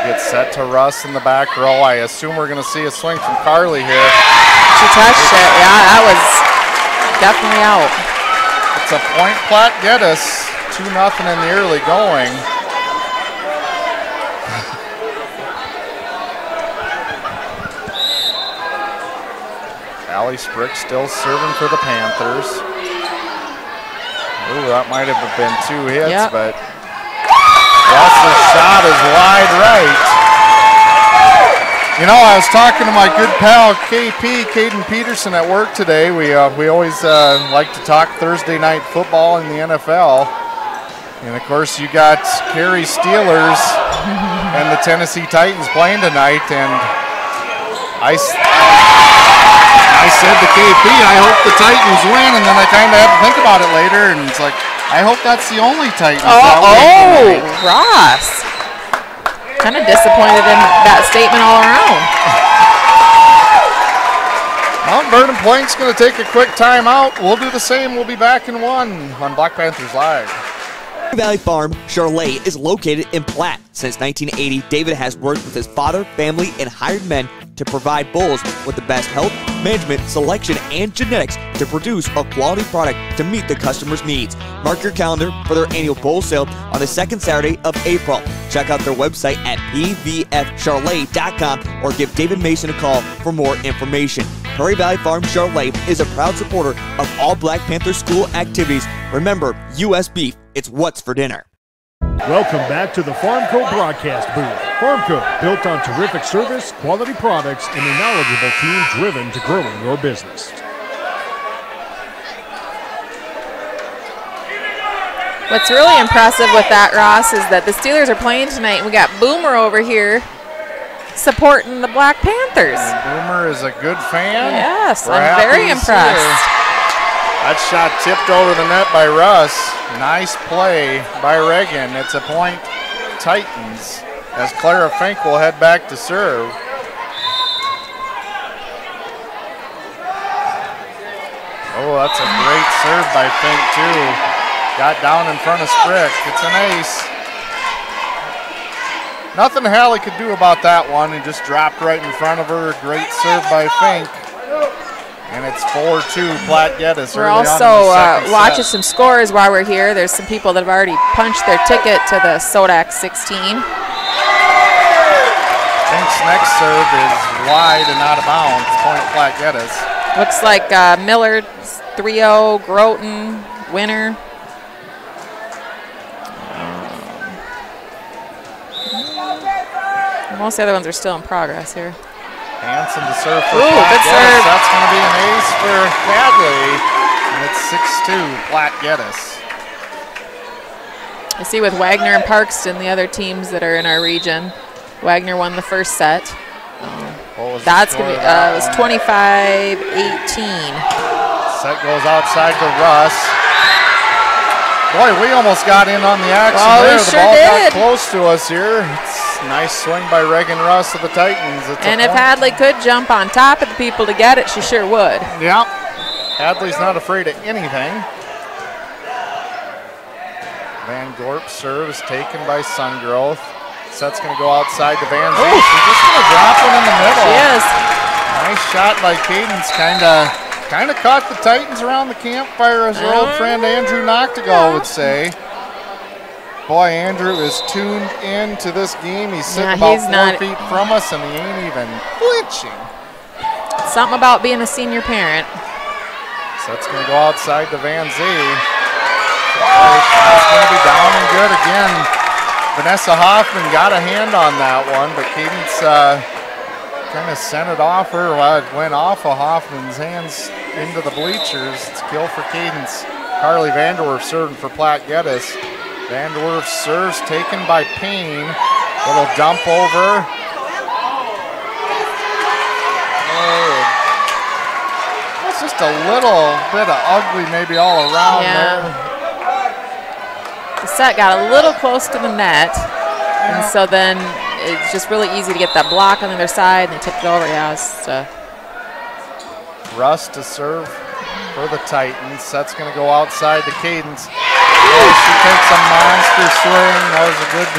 Gets set to Russ in the back row. I assume we're going to see a swing from Carly here. She touched it. Yeah, that was definitely out. It's a point Platte Geddes. 2 nothing in the early going. Allie Sprick still serving for the Panthers. Ooh, that might have been two hits, Yep. but Russ's shot is wide right. You know, I was talking to my good pal KP, Caden Peterson, at work today. We uh, we always uh, like to talk Thursday night football in the NFL, and of course, you got Cary Steelers and the Tennessee Titans playing tonight. And I, I said to KP, I hope the Titans win, and then I kind of had to think about it later, and it's like, I hope that's the only Titans. that Oh, win oh. Ross. Kind of disappointed in that statement all around. Mount Vernon Plank's going to take a quick timeout. We'll do the same. We'll be back in one on Black Panthers Live. Valley Farm, Charolais, is located in Platte. Since 1980, David has worked with his father, family, and hired men to provide bulls with the best health, management, selection, and genetics to produce a quality product to meet the customer's needs. Mark your calendar for their annual bull sale on the second Saturday of April. Check out their website at pvfcharlet.com or give David Mason a call for more information. Prairie Valley Farm Charolais is a proud supporter of all Black Panther school activities. Remember, U.S. beef, it's what's for dinner. Welcome back to the Farmco broadcast booth. Farmco, built on terrific service, quality products, and a knowledgeable team driven to growing your business. What's really impressive with that, Ross, is that the Steelers are playing tonight, and we got Boomer over here supporting the Black Panthers. Boomer is a good fan. Yes, We're I'm very to see impressed. That shot tipped over the net by Russ. Nice play by Reagan. It's a point Titans as Clara Fink will head back to serve. Oh, that's a great serve by Fink, too. Got down in front of Sprick. It's an ace. Nothing Hallie could do about that one. He just dropped right in front of her. Great serve by Fink. And it's 4-2 Platte Geddes. We're early on in also uh, watching set. some scores while we're here. There's some people that have already punched their ticket to the Sodak 16. Fink's next serve is wide and out of bounds. Point Platte Geddes. Looks like uh, Miller 3-0, Groton, winner. Um, Most of the other ones are still in progress here. Hanson to serve for Ooh, Platte good Geddes. serve. That's going to be an ace for Hadley. And it's 6-2 Platte Geddes. I see with Wagner and Parkston, the other teams that are in our region. Wagner won the first set. What was the That's gonna be that uh, it was one? 25-18. Set goes outside to Russ. Boy, we almost got in on the action Oh, we there. The sure ball did. got close to us here. It's a nice swing by Reagan Russ of the Titans. It's And if point. Hadley could jump on top of the people to get it, she sure would. Yeah. Hadley's not afraid of anything. Van Gorp serves taken by Sungrowth. Set's going to go outside to Van Zee. She's just going to drop one in the middle. She is. Nice shot by Cadence. Kind of kind of caught the Titans around the campfire, as our old uh-huh. friend Andrew Noctegal would say. Boy, Andrew is tuned in to this game. He's sitting Yeah, about four feet from us, and he ain't even flinching. Something about being a senior parent. Set's going to go outside to Van Zee. It's going to be down and good again. Vanessa Hoffman got a hand on that one, but Cadence uh, kind of sent it off her. Well, it went off of Hoffman's hands into the bleachers. It's a kill for Cadence. Carly Vanderwerf serving for Platte Geddes. Vanderwerf serves taken by Payne. Little dump over. Oh, it's just a little bit of ugly maybe all around Yeah. there. The set got a little close to the net, and so then it's just really easy to get that block on the other side and they tip it over. Yeah, it's, uh, Russ to serve for the Titans. Set's going to go outside the Cadence. Oh, she takes a monster swing. That was a good,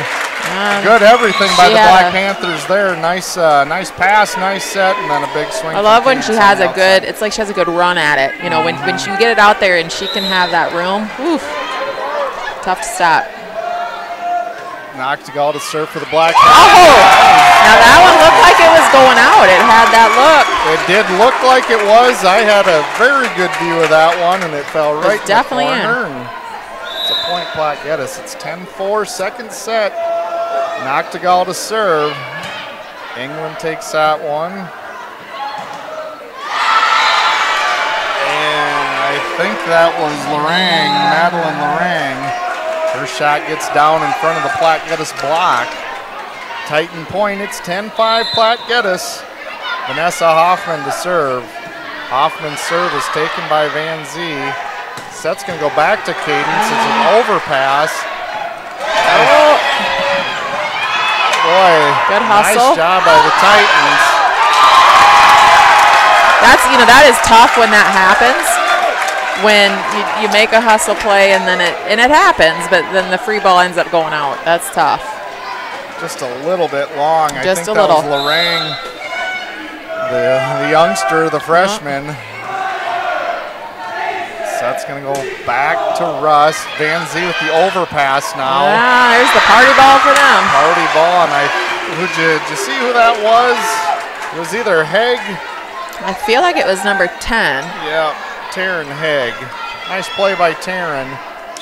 Um, good everything by the Black Panthers there. Nice, uh, nice pass, nice set, and then a big swing. I love when she has a the good. It's like she has a good run at it. You know, when when she get it out there and she can have that room. Oof, tough to stop. Noctegal to go to serve for the Black Oh, Panthers. now that one looked like it was going out. It had that look. It did look like it was. I had a very good view of that one, and it fell right in definitely the in. corner. and It's a point Platte Geddes. It's 10-4, second set. Noctegal to serve. England takes that one. And I think that was Lorang, Madeline Lorang. Her shot gets down in front of the Platte Geddes block. Titan point, it's 10-5 Platte Geddes. Vanessa Hoffman to serve. Hoffman's serve is taken by Van Zee. Set's going to go back to Cadence. It's an overpass. Oh. Boy, Good hustle. nice job by the Titans. That's you know that is tough when that happens. When you, you make a hustle play and then it and it happens, but then the free ball ends up going out. That's tough. Just a little bit long. I Just think a that little. was Lorang, the, the youngster, the uh-huh. freshman. Set's going to go back to Russ. Van Zee with the overpass now. Ah, there's the party ball for them. Party ball, and I would you, did you see who that was? It was either Heg. I feel like it was number 10. Yeah, Taryn Heg. Nice play by Taryn.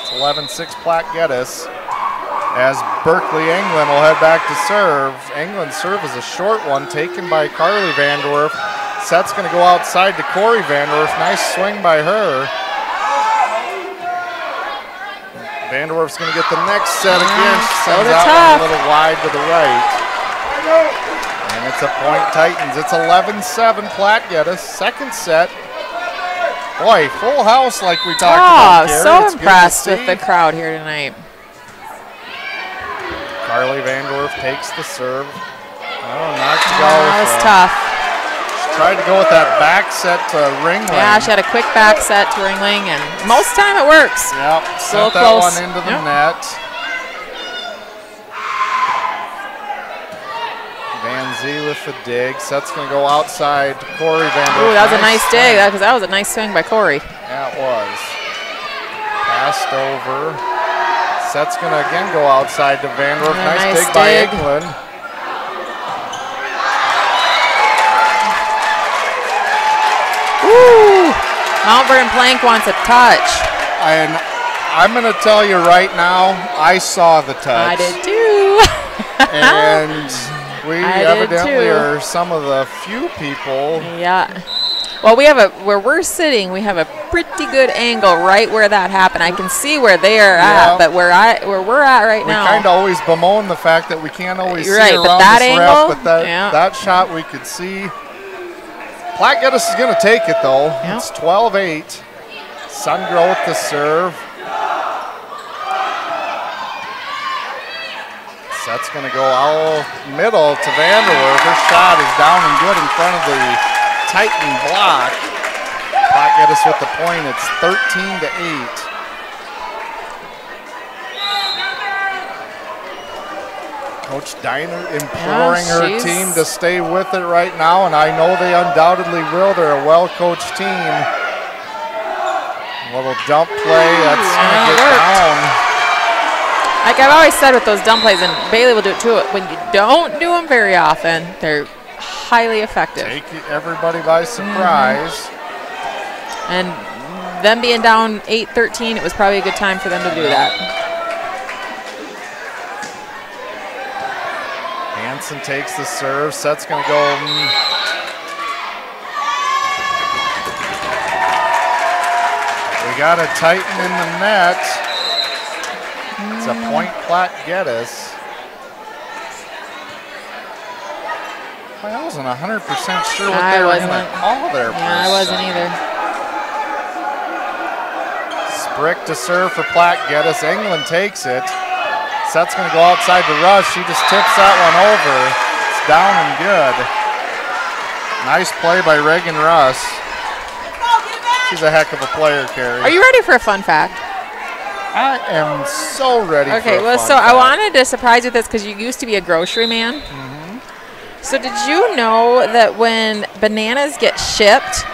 It's 11-6 Platte Geddes. As Berkeley England will head back to serve. England's serve is a short one taken by Carly Vanderwerf. Set's going to go outside to Corey Vanderwerf. Nice swing by her. Vanderwerf's going to get the next set again. She so sends that tough. a little wide to the right. And it's a point Titans. It's 11-7 Platte Geddes. Second set. Boy, full house like we talked Oh, about. Carrie. so It's impressed with the crowd here tonight. Carly Vandorf takes the serve. Oh, knocked Oh, go that was tough. Tried to go with that back set to Ringling. Yeah, she had a quick back set to Ringling, and most time it works. Yep, So sent that close. one into the Yep. net. Van Zee with the dig. Set's going to go outside to Corey Van Ooh, that was a nice dig, because that was a nice swing by Corey. Yeah, it was. Passed over. Set's going to again go outside to. Yeah, Nice, nice dig, by dig. England. Ooh, Mount Vernon Plank wants a touch. And I'm going to tell you right now, I saw the touch. I did too. and we I evidently are some of the few people. Yeah. Well, we have a where we're sitting. We have a pretty good angle right where that happened. I can see where they are Yeah. at, but where I where we're at right We now. We kind of always bemoan the fact that we can't always You're see right, but that angle, ref, but that, yeah. that shot we could see. Platte Geddes is going to take it though. It's 12-8. Sungrow with the serve. Set's going to go out middle to Vanderwerf. Her shot is down and good in front of the Titan block. Platte Geddes with the point. It's 13 to 8. Coach Diner imploring her team to stay with it right now, and I know they undoubtedly will. They're a well-coached team. little dump play, that's yeah, gonna get worked. down. Like I've always said with those dumb plays, and Bailey will do it too. When you don't do them very often, they're highly effective. Take everybody by surprise. Mm-hmm. And them being down 8-13, it was probably a good time for them to do that. Hanson takes the serve. Set's gonna go. mm. We got a Titan in the net. It's a point Platte Geddes. I wasn't 100% sure what I they were wasn't. going to call there. Yeah, I wasn't either. Sprick to serve for Platte Geddes. England takes it. Set's going to go outside to Russ. She just tips that one over. It's down and good. Nice play by Reagan Russ. She's a heck of a player, Carrie. Are you ready for a fun fact? I am so ready Okay, for a well, so I wanted to surprise you with this because you used to be a grocery man. Mm-hmm. So did you know that when bananas get shipped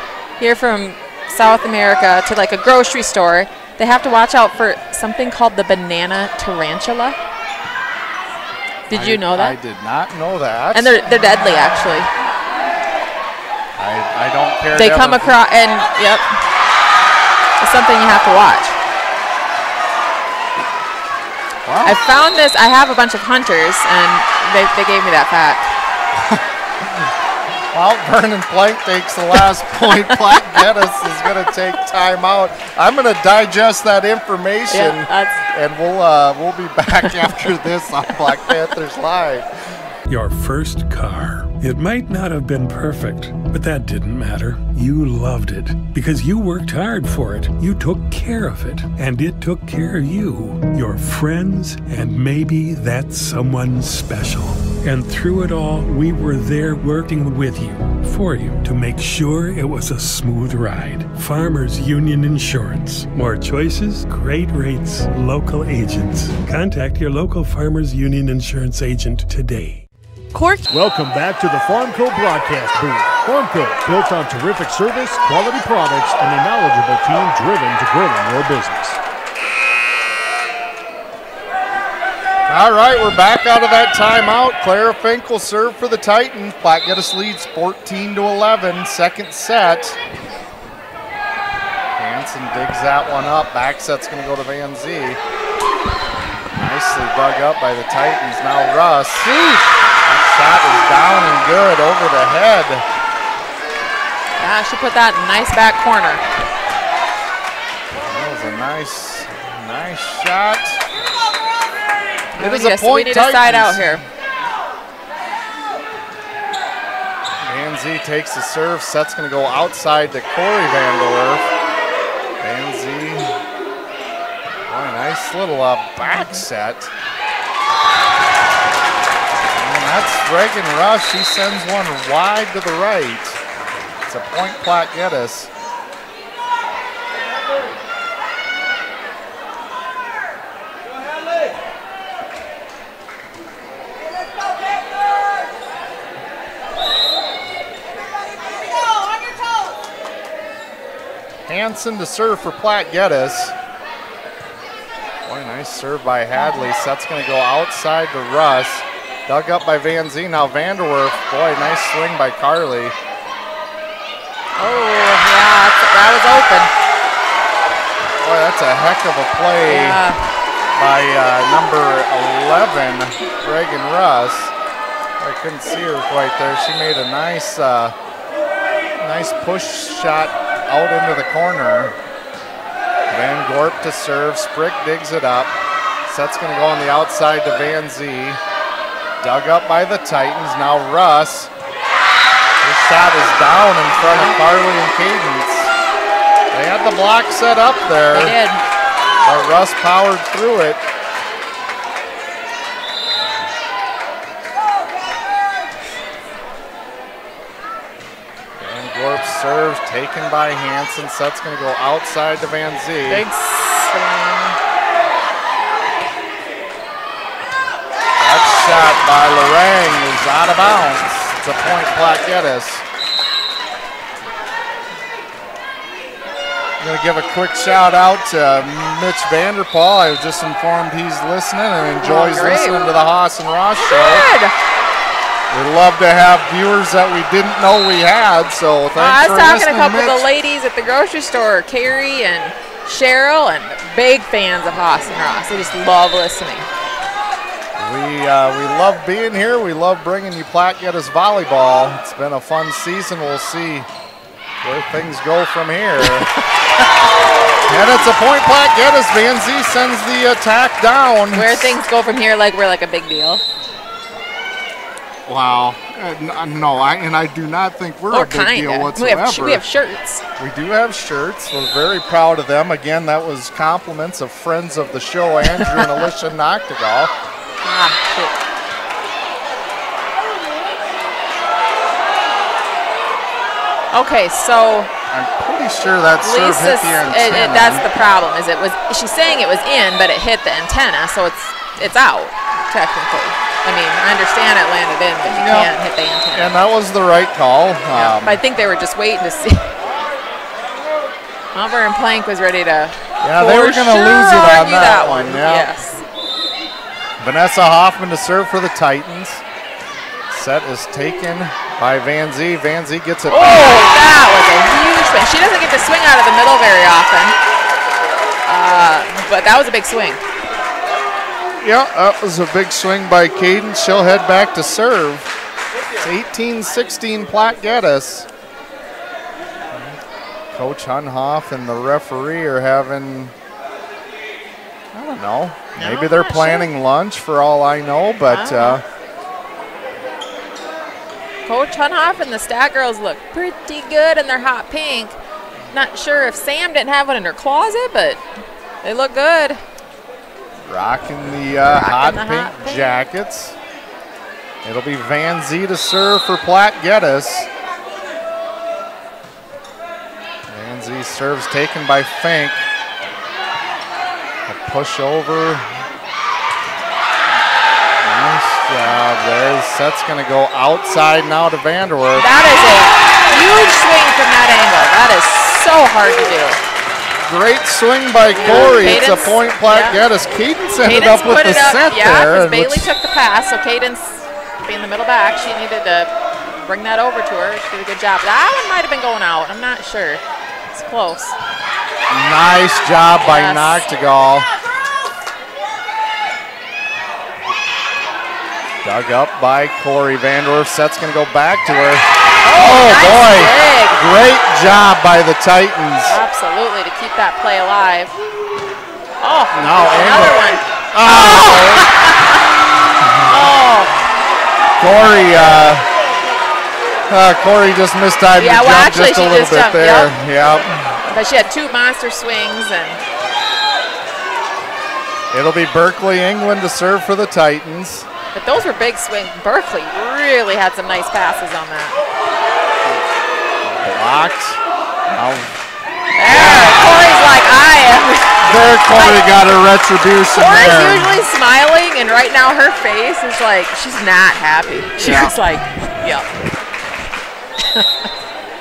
here from South America to like a grocery store, they have to watch out for something called the banana tarantula? Did you know that? I did not know that. and they're they're deadly actually. I, I don't care. They come across and yep. It's something you have to watch. Wow. I found this. I have a bunch of hunters, and they, they gave me that fact. Mount Vernon Plank takes the last point. Platte Geddes is going to take time out. I'm going to digest that information, Yeah, and we'll uh, we'll be back after this on Black Panthers Live. Your first car. It might not have been perfect, but that didn't matter. You loved it because you worked hard for it. You took care of it, and it took care of you, your friends, and maybe that someone special. And through it all, we were there working with you, for you, to make sure it was a smooth ride. Farmers Union Insurance. More choices, great rates, local agents. Contact your local Farmers Union Insurance agent today. Cork. Welcome back to the Farmco broadcast booth. Farmco, built on terrific service, quality products, and a knowledgeable team driven to growing your business. All right, we're back out of that timeout. Clara Fink will serve for the Titans. Platte Geddes leads 14 to 11, second set. Hanson digs that one up. Back set's going to go to Van Zee. Nicely dug up by the Titans. Now Russ. That shot is down and good over the head. Yeah, she put that in nice back corner. That was a nice, nice shot. It we is a a, we point need a side out here. Van Zee takes the serve. Set's going to go outside to Corey Vandorf. Van Zee. Boy, nice little uh, back set. That's Reagan Russ. She sends one wide to the right. It's a point Platte Geddes. Hanson to serve for Platte Geddes. Boy, nice serve by Hadley. Set's going to go outside to Russ. Dug up by Van Zee. Now Vanderwerf. Boy, nice swing by Carly. Oh, yeah, that was open. Boy, that's a heck of a play Yeah. by uh, number 11, Reagan Russ. I couldn't see her quite there. She made a nice, uh, nice push shot out into the corner. Van Gorp to serve. Sprick digs it up. Set's going to go on the outside to Van Zee. Dug up by the Titans. Now Russ. His shot is down in front of Carly and Cadence. They had the block set up there. They did. But Russ powered through it. Van Gorp serves, taken by Hanson. Set's going to go outside to Van Zee. Big swing. That shot by Lorang is out of bounds. to point Geddes. I'm going to give a quick shout out to Mitch Vanderpaul. I was just informed he's listening and enjoys oh, great. listening to the Haas and Ross show. Good. We love to have viewers that we didn't know we had, so thanks Well, I was talking to a couple Mitch. of the ladies at the grocery store, Carrie and Cheryl, and big fans of Haas and Ross. They just love listening. We uh, we love being here. We love bringing you Platte Geddes volleyball. It's been a fun season. We'll see where things go from here. and it's a point Platte Geddes. Van Zee sends the attack down. Where things go from here, like we're like a big deal. Wow. Uh, no, I, and I do not think we're a big kinda. deal We have, we have shirts. We do have shirts. We're very proud of them. Again, that was compliments of friends of the show, Andrew and Alicia Noctegal. Ah, shit. Okay, so I'm pretty sure that serve hit the antenna. it, that's the problem. Is it was she's saying it was in, but it hit the antenna, so it's it's out technically. I mean, I understand it landed in, but you Yep. can't hit the antenna. And that was the right call. Um, I think they were just waiting to see. Auburn Plank was ready to. Yeah, they were gonna sure lose it on argue that one, yeah. Yes. Vanessa Hoffman to serve for the Titans. Set is taken by Van Zee. Van Zee gets it. Oh, that was a huge swing. She doesn't get to swing out of the middle very often. Uh, but that was a big swing. Yeah, that was a big swing by Caden. She'll head back to serve. It's 18-16 Platte Geddes. Coach Hunhoff and the referee are having, I don't maybe they're planning lunch for all I know, but uh, Coach Hunhoff and the Stat Girls look pretty good in their hot pink. Not sure if Sam didn't have one in her closet, but they look good. rocking the uh, hot, the pink hot pink. jackets. It'll be Van Zee to serve for Platte Geddes. Van Zee serves taken by Fink. Push over. Nice job there. The set's going to go outside now to Vanderwerf. That is a huge swing from that angle. That is so hard to do. Great swing by Corey. It's a point Platte yeah. Geddes. Cadence ended Cadence up with put the it up, set yeah, there. because Bailey took the pass, so Cadence being the middle back, she needed to bring that over to her. She did a good job. That one might have been going out. I'm not sure. It's close. Nice job by Yes. Noctegal. Dug up by Corey Vanderwerf. Set's going to go back to her. Oh, nice boy. dig. Great job by the Titans. Absolutely, to keep that play alive. Oh, Now another Amber- one. Oh, Oh, Corey, uh, uh, Corey just missed time to Yeah, well, jump actually, just a she little just bit jumped, there. yep. Yep. but she had two monster swings, and It'll be Berkeley England to serve for the Titans. But those were big swings. Berkeley really had some nice passes on that. Blocked. Now, There, Corey's like, I am. there, Corey got a retribution Corey's there. usually smiling, and right now her face is like, she's not happy. She's Yeah. like, yep.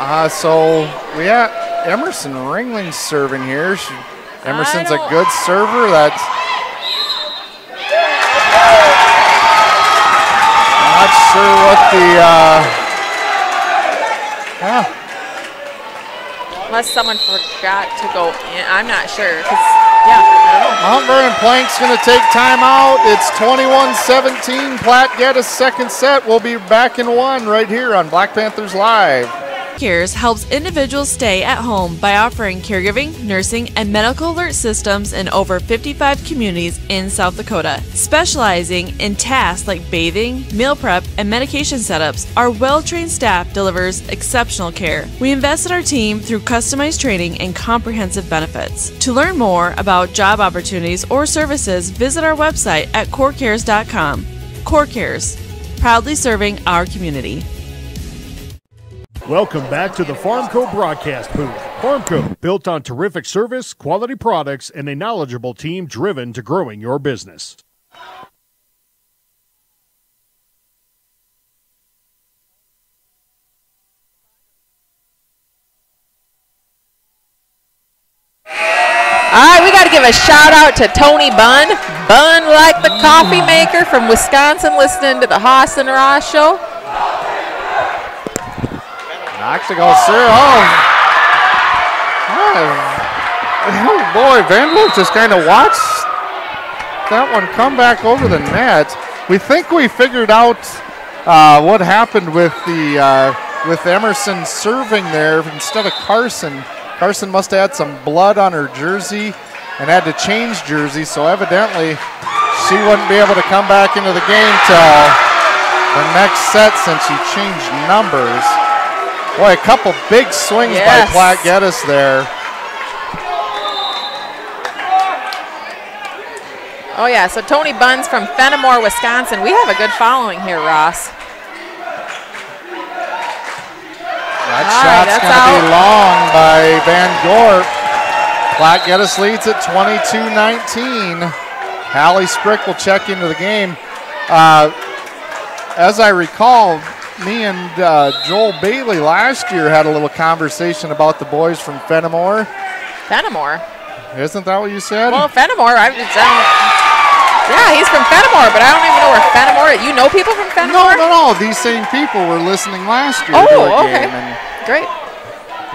Uh, so we have Emerson Ringling serving here. She, Emerson's a good server. That's not sure what the. Uh, yeah, Unless someone forgot to go in. I'm not sure. 'cause, yeah, I don't know. Mount Vernon Plank's going to take timeout. It's 21-17. Platte Geddes second set. We'll be back in one right here on Black Panthers Live. Cares helps individuals stay at home by offering caregiving, nursing, and medical alert systems in over 55 communities in South Dakota. Specializing in tasks like bathing, meal prep, and medication setups, our well trained staff delivers exceptional care. We invest in our team through customized training and comprehensive benefits. To learn more about job opportunities or services, visit our website at corecares.com. Core Cares, proudly serving our community. Welcome back to the Farmco broadcast booth. Farmco, built on terrific service, quality products, and a knowledgeable team driven to growing your business. All right, we got to give a shout out to Tony Bunn. Bunn, like the coffee maker from Wisconsin, listening to the Haas and Ross show. Knox to go, sir. Oh. oh boy, Van Loop just kind of watched that one come back over the net. We think we figured out uh, what happened with the uh, with Emerson serving there instead of Carson. Carson must have had some blood on her jersey and had to change jersey, so evidently she wouldn't be able to come back into the game till the next set since she changed numbers. Boy, a couple big swings Yes. by Platte Geddes there. Oh, yeah, so Tony Buns from Fennimore, Wisconsin. We have a good following here, Ross. That All right, shot's that's going to be long by Van Gorp. Platte Geddes leads at 22-19. Hallie Sprick will check into the game. Uh, as I recall, me and uh, Joel Bailey last year had a little conversation about the boys from Fennimore. Fennimore? Isn't that what you said? Well, Fennimore, I. Yeah, he's from Fennimore, but I don't even know where Fennimore Is. You know people from Fennimore? no, no, no. These same people were listening last year Oh, okay. game. And Great.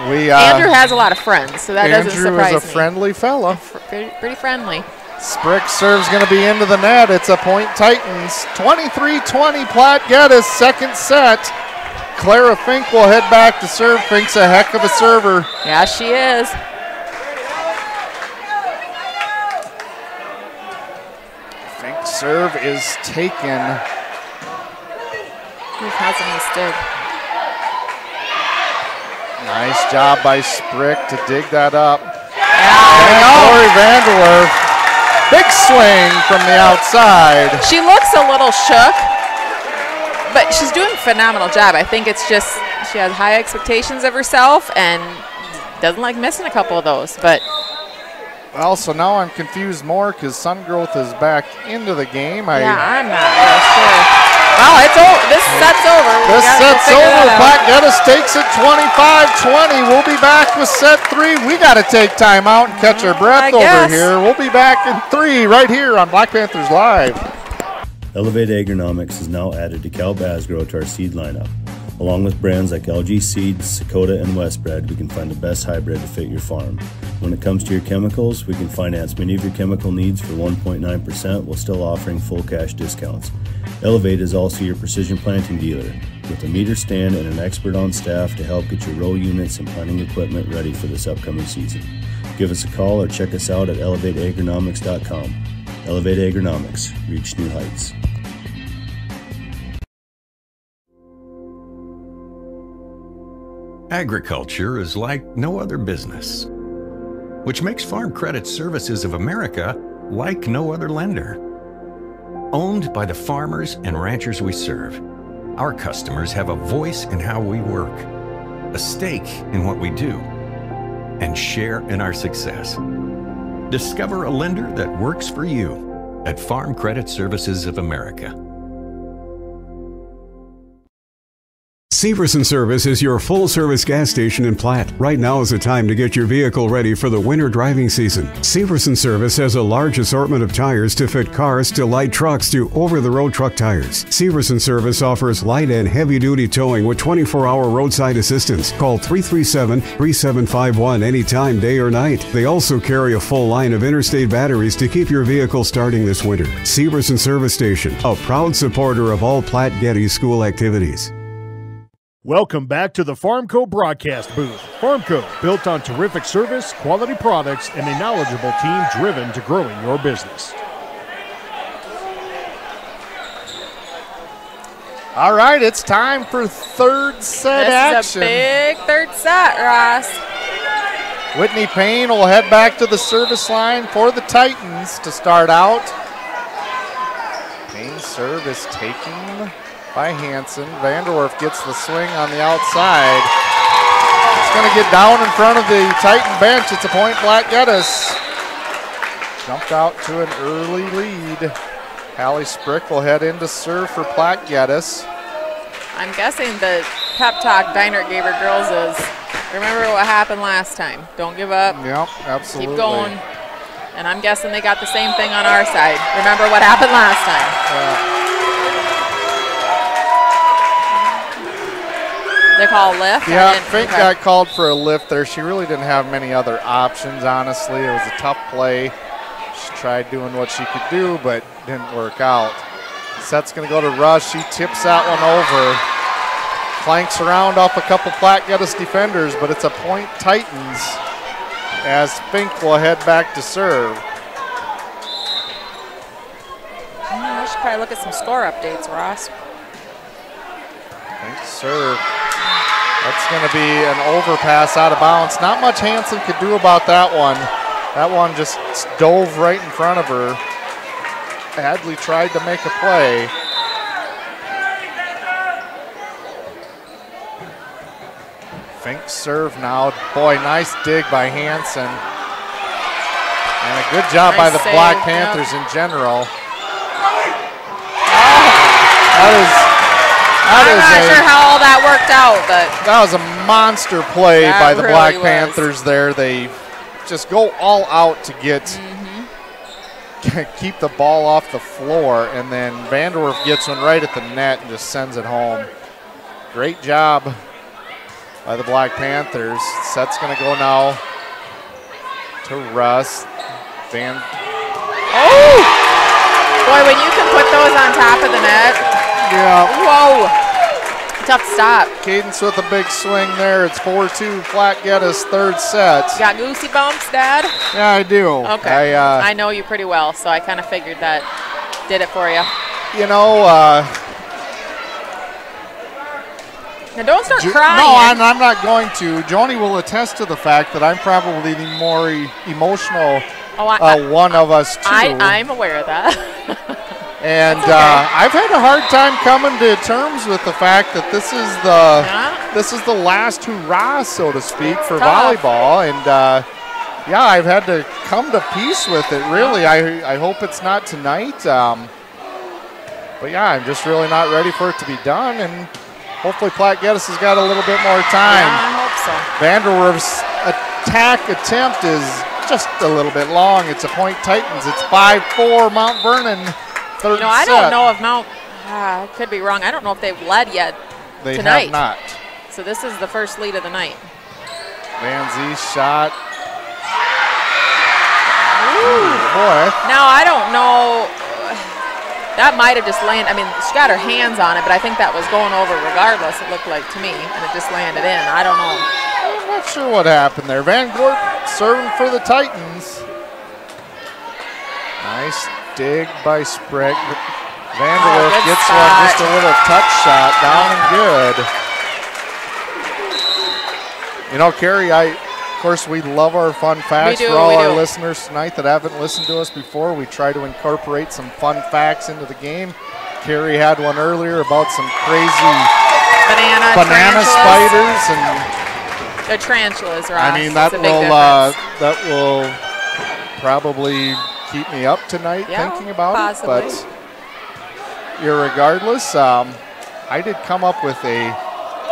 we, uh, Andrew has a lot of friends, so that doesn't surprise me. Andrew is a me. friendly fella. Pretty friendly. Sprick serve's going to be into the net. It's a point Titans. 23-20 Platte Geddes, second set. Clara Fink will head back to serve. Fink's a heck of a server. Yeah, she is. Fink's serve is taken. Who hasn't misstood? Nice job by Sprick to dig that up. we and. Corey Vanderwerf. Big swing from the outside. She looks a little shook, but she's doing a phenomenal job. I think it's just she has high expectations of herself and doesn't like missing a couple of those. But Well, so now I'm confused more because Sun Growth is back into the game. I, yeah, I'm not real sure. Well, it's over. This set's over. We This set's over. that out. Platte takes it 25-20. We'll be back with set three. We got to take time out and catch our mm, breath I over guess. here. We'll be back in three right here on Black Panthers Live. Elevate Agronomics is now added to DeKalb Asgrow to our seed lineup. Along with brands like LG Seeds, Sakota, and Westbred, we can find the best hybrid to fit your farm. When it comes to your chemicals, we can finance many of your chemical needs for 1.9% while still offering full cash discounts. Elevate is also your precision planting dealer, with a meter stand and an expert on staff to help get your row units and planting equipment ready for this upcoming season. Give us a call or check us out at elevateagronomics.com. Elevate Agronomics, reach new heights. Agriculture is like no other business, which makes Farm Credit Services of America like no other lender. Owned by the farmers and ranchers we serve, our customers have a voice in how we work, a stake in what we do, and share in our success. Discover a lender that works for you at Farm Credit Services of America. Severson Service is your full service gas station in Platte. Right now is the time to get your vehicle ready for the winter driving season. Severson Service has a large assortment of tires to fit cars to light trucks to over the road truck tires. Severson Service offers light and heavy duty towing with 24 hour roadside assistance. Call 337 3751 anytime, day or night. They also carry a full line of interstate batteries to keep your vehicle starting this winter. Severson Service Station, a proud supporter of all Platte Geddes school activities. Welcome back to the Farmco broadcast booth. Farmco, built on terrific service, quality products, and a knowledgeable team driven to growing your business. All right, it's time for third set this action. is a big third set, Ross. Whitney Payne will head back to the service line for the Titans to start out. Payne's serve is taken by Hanson. Vanderwerf gets the swing on the outside. It's going to get down in front of the Titan bench. It's a point Platte Geddes. Jumped out to an early lead. Hallie Sprick will head in to serve for Platte Geddes. I'm guessing the pep talk Diner gave her girls is remember what happened last time. Don't give up. Yep, absolutely. Keep going. And I'm guessing they got the same thing on our side. Remember what happened last time. They call a lift? Yeah, Fink okay. got called for a lift there. She really didn't have many other options, honestly. It was a tough play. She tried doing what she could do, but didn't work out. Set's going to go to Russ. She tips that one over. Flanks around off a couple Platte Geddes defenders, but it's a point Titans as Fink will head back to serve. We should probably look at some score updates, Ross. Serve. That's going to be an overpass out of bounds. Not much Hanson could do about that one. That one just dove right in front of her. Hadley tried to make a play. Fink serve now. Boy, nice dig by Hanson. And a good job by the Black save, yep. Panthers in general. Ah, that is, that I'm not a- sure how all that worked out, but that was a monster play by the really Black was. Panthers there. They just go all out to get Mm-hmm. keep the ball off the floor, and then Vanderwerf gets one right at the net and just sends it home. Great job by the Black Panthers. Set's going to go now to Russ. Van oh, boy, when you can put those on top of the net, Yeah. whoa, tough stop. Cadence with a big swing there. It's 4-2 Platte Geddes third set. You got goosey bumps, Dad? Yeah, I do. Okay. I, uh, I know you pretty well, so I kind of figured that did it for you. you know, uh, Now don't start Jo- crying. No, I'm, I'm not going to. Joni will attest to the fact that I'm probably the more e- emotional Oh, I- uh, one of us two. I, I'm aware of that. and okay. uh, I've had a hard time coming to terms with the fact that this is the this is the last hurrah, so to speak, for tough. volleyball. And uh, yeah, I've had to come to peace with it. Really, I I hope it's not tonight. Um, but yeah, I'm just really not ready for it to be done. And hopefully, Platte Geddes has got a little bit more time. Yeah, I hope so. Vanderwerf's attack attempt is just a little bit long. It's a point Titans. It's 5-4 Mount Vernon. Third You know, I set. don't know if Mount. Uh, I could be wrong. I don't know if they've led yet They tonight. have not. So this is the first lead of the night. Van Zee shot. Ooh, boy. Now I don't know. That might have just landed. I mean, she got her hands on it, but I think that was going over regardless. It looked like to me, and it just landed in. I don't know. I'm not sure what happened there. Van Gorp serving for the Titans. Nice dig by Sprick. Vanderwerf Oh, gets spot. one, just a little touch shot, down and good. You know, Carrie, I, of course, we love our fun facts do, for all our do. listeners tonight that haven't listened to us before. We try to incorporate some fun facts into the game. Carrie had one earlier about some crazy Banana, banana spiders and The tarantulas, Ross. I mean, that It's a big will uh, that will probably keep me up tonight Yeah, thinking about possibly. it. But irregardless, um, I did come up with a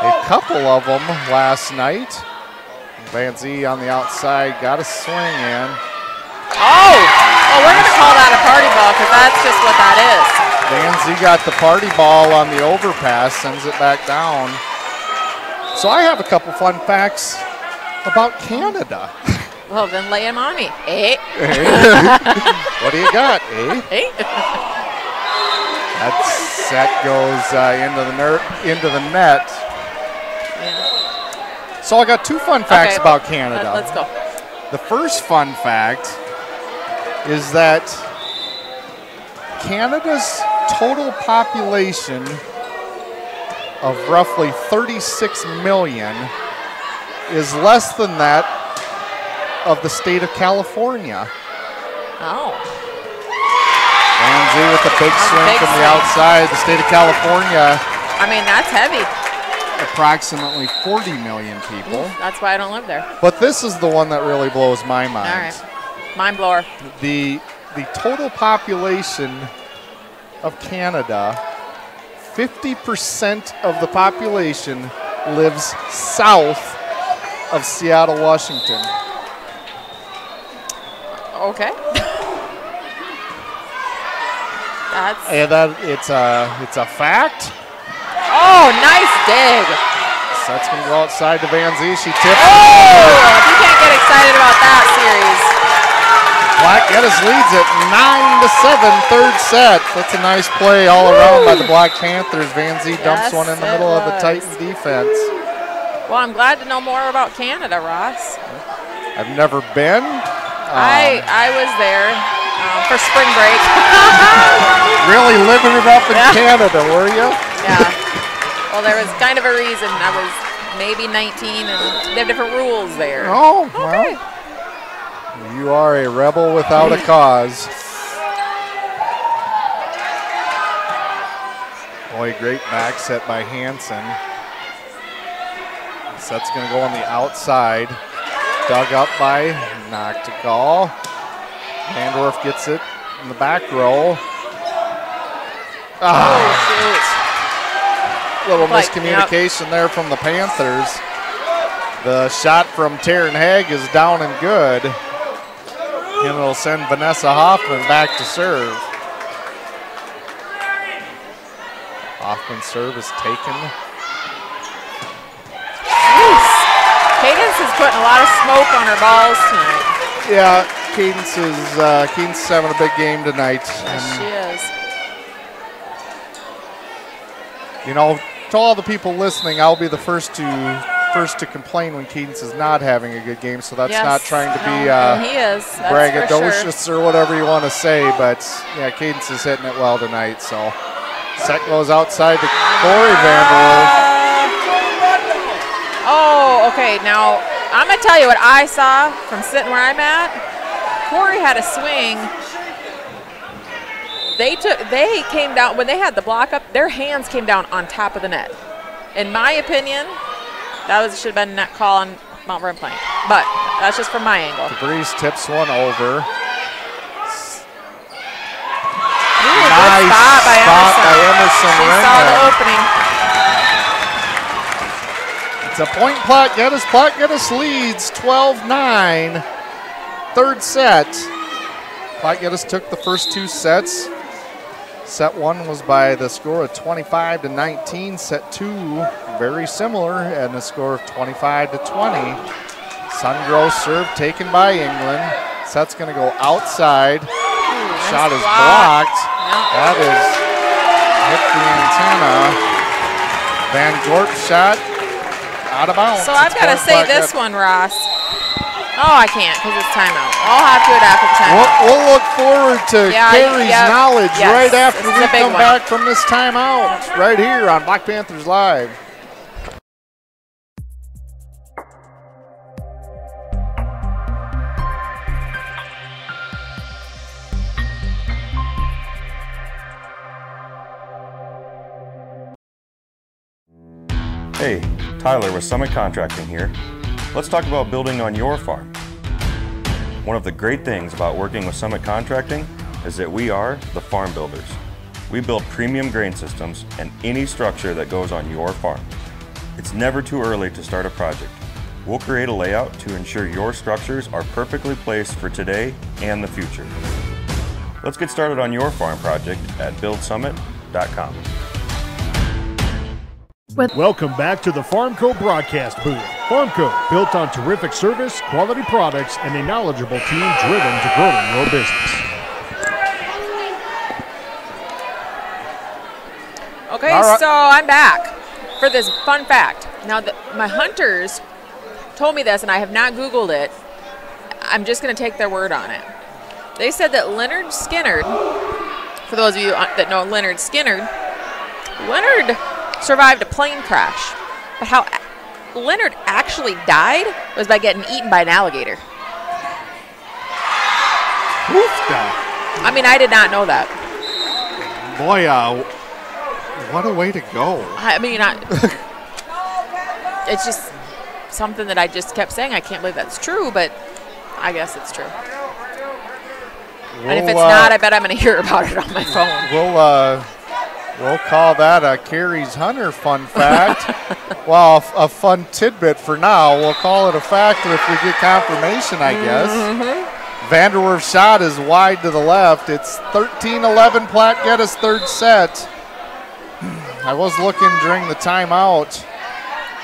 a couple of them last night. Van Zee on the outside got a swing in. Oh! Oh, we're going to call that a party ball because that's just what that is. Van Zee got the party ball on the overpass, sends it back down. So I have a couple fun facts about Canada. Well, then lay him on me. Eh? what do you got, eh? Eh? That set goes uh, into the ner- into the net. So I got two fun facts Okay, about let- Canada. let's go. The first fun fact is that Canada's total population of roughly 36 million is less than that of the state of California. Oh. Z with a big That's swing big from the outside. The state of California, I mean, that's heavy. approximately 40 million people. That's why I don't live there. But this is the one that really blows my mind. All right. Mind blower. The the total population of Canada, 50% of the population lives south of Seattle, Washington. Okay. That's. And that it's a it's a fact. Oh, nice dig. Sets gonna go outside to Van Zee. She tipped. Oh, you can't get excited about that series. Platte Geddes leads it nine to seven, third set. That's a nice play all around by the Black Panthers. Van Zee dumps Yes, one in the middle of the Titan defense. Well, I'm glad to know more about Canada, Ross. I've never been. I Um, I was there um, for spring break. really living it up in Yeah. Canada, were you? yeah. Well, there was kind of a reason. I was maybe 19, and they have different rules there. Oh, well. You are a rebel without a cause. Boy, great back set by Hanson. Set's going to go on the outside. Dug up by Noctegal. Handorf gets it in the back row. Ah, little Like, miscommunication there from the Panthers. The shot from Taryn Haig is down and good. And it'll send Vanessa Hoffman back to serve. Hoffman's serve is taken. Jeez. Cadence is putting a lot of smoke on her balls tonight. Yeah, Cadence is uh, Cadence is having a big game tonight. Yes, she is. you know, to all the people listening, I'll be the first to first to complain when Cadence is not having a good game. So that's Yes, not trying to be uh, he is, braggadocious or whatever you want to say, but yeah, Cadence is hitting it well tonight. So set goes outside to Corey Vanderwerf. Oh, okay. Now I'm gonna tell you what I saw from sitting where I'm at. Corey had a swing. They took. They came down when they had the block up. Their hands came down on top of the net. In my opinion, that was should have been a net call on Mount Vernon playing. But that's just from my angle. DeVries tips one over. Ooh, good nice spot by Emerson. by Emerson She saw the opening. It's a point Platte Geddes. Platte Geddes leads 12-9. Third set. Platte Geddes took the first two sets. Set one was by the score of 25 to 19. Set two, very similar, and a score of 25 to 20. Sungrow serve taken by England. Set's going to go outside. Shot is block. blocked. That is hit the antenna. Van Gorp shot out of bounds. So I've got to say this one, Ross. Oh, I can't because it's timeout. I'll have to after the timeout. We'll, we'll look forward to Yeah, Carrie's yeah, knowledge yes, right after we come one. back from this timeout, right here on Black Panthers Live. Hey, Tyler with Summit Contracting here. Let's talk about building on your farm. One of the great things about working with Summit Contracting is that we are the farm builders. We build premium grain systems and any structure that goes on your farm. It's never too early to start a project. We'll create a layout to ensure your structures are perfectly placed for today and the future. Let's get started on your farm project at buildsummit.com. Welcome back to the Farmco broadcast booth. Farmco, built on terrific service, quality products, and a knowledgeable team driven to growing your business. Okay, All right. so I'm back for this fun fact. Now, the, my hunters told me this, and I have not Googled it. I'm just going to take their word on it. They said that Leonard Skinner, for those of you uh, that know Leonard Skinner, Leonard survived a plane crash, but how Leonard actually died was by getting eaten by an alligator. I mean, I did not know that. Boy, uh, what a way to go. I mean, I, it's just something that I just kept saying. I can't believe that's true, but I guess it's true. and if it's uh, not, I bet I'm going to hear about it on my phone. We'll uh, we'll call that a Carrie's Hunter fun fact. well, a, fun tidbit for now. We'll call it a fact if we get confirmation, I guess. Mm-hmm. Vanderwerf's shot is wide to the left. It's 13-11 Platte Geddes third set. I was looking during the timeout.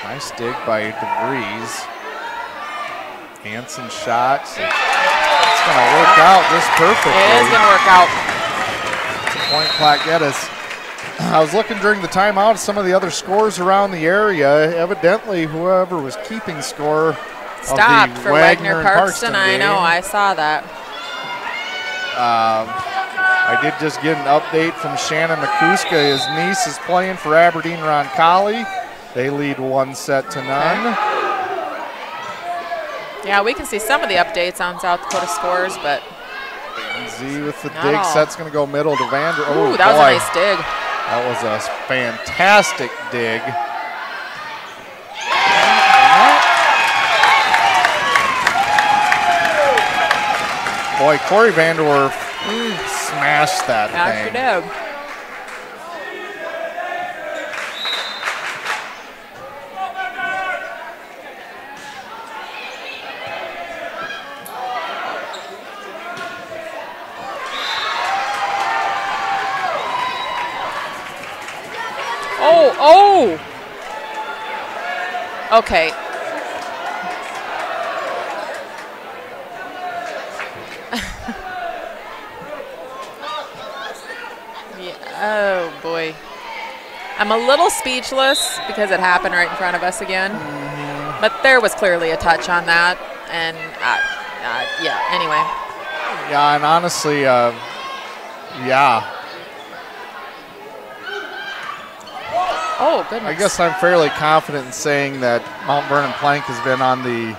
Nice dig by DeVries. Hanson shot. It's going to work out just perfectly. It is going to work out. Point Geddes. I was looking during the timeout at some of the other scores around the area. Evidently, whoever was keeping score Stopped of the for Wagner, Wagner and Parkston. I know. I saw that. Um, I did just get an update from Shannon McCuska. His niece is playing for Aberdeen Roncalli. They lead one set to none. Yeah, we can see some of the updates on South Dakota scores, but Z with the dig. all. Set's going to go middle to Vander. Oh, Ooh, that was a nice dig. That was a fantastic dig. Boy, Corey Vanderwerf smashed that thing. she did. Oh. Okay. Yeah, oh boy. I'm a little speechless because it happened right in front of us again. But there was clearly a touch on that, and uh, uh, yeah. Anyway, Yeah, and honestly, uh, yeah. Oh, goodness. I guess I'm fairly confident in saying that Mount Vernon Plank has been on the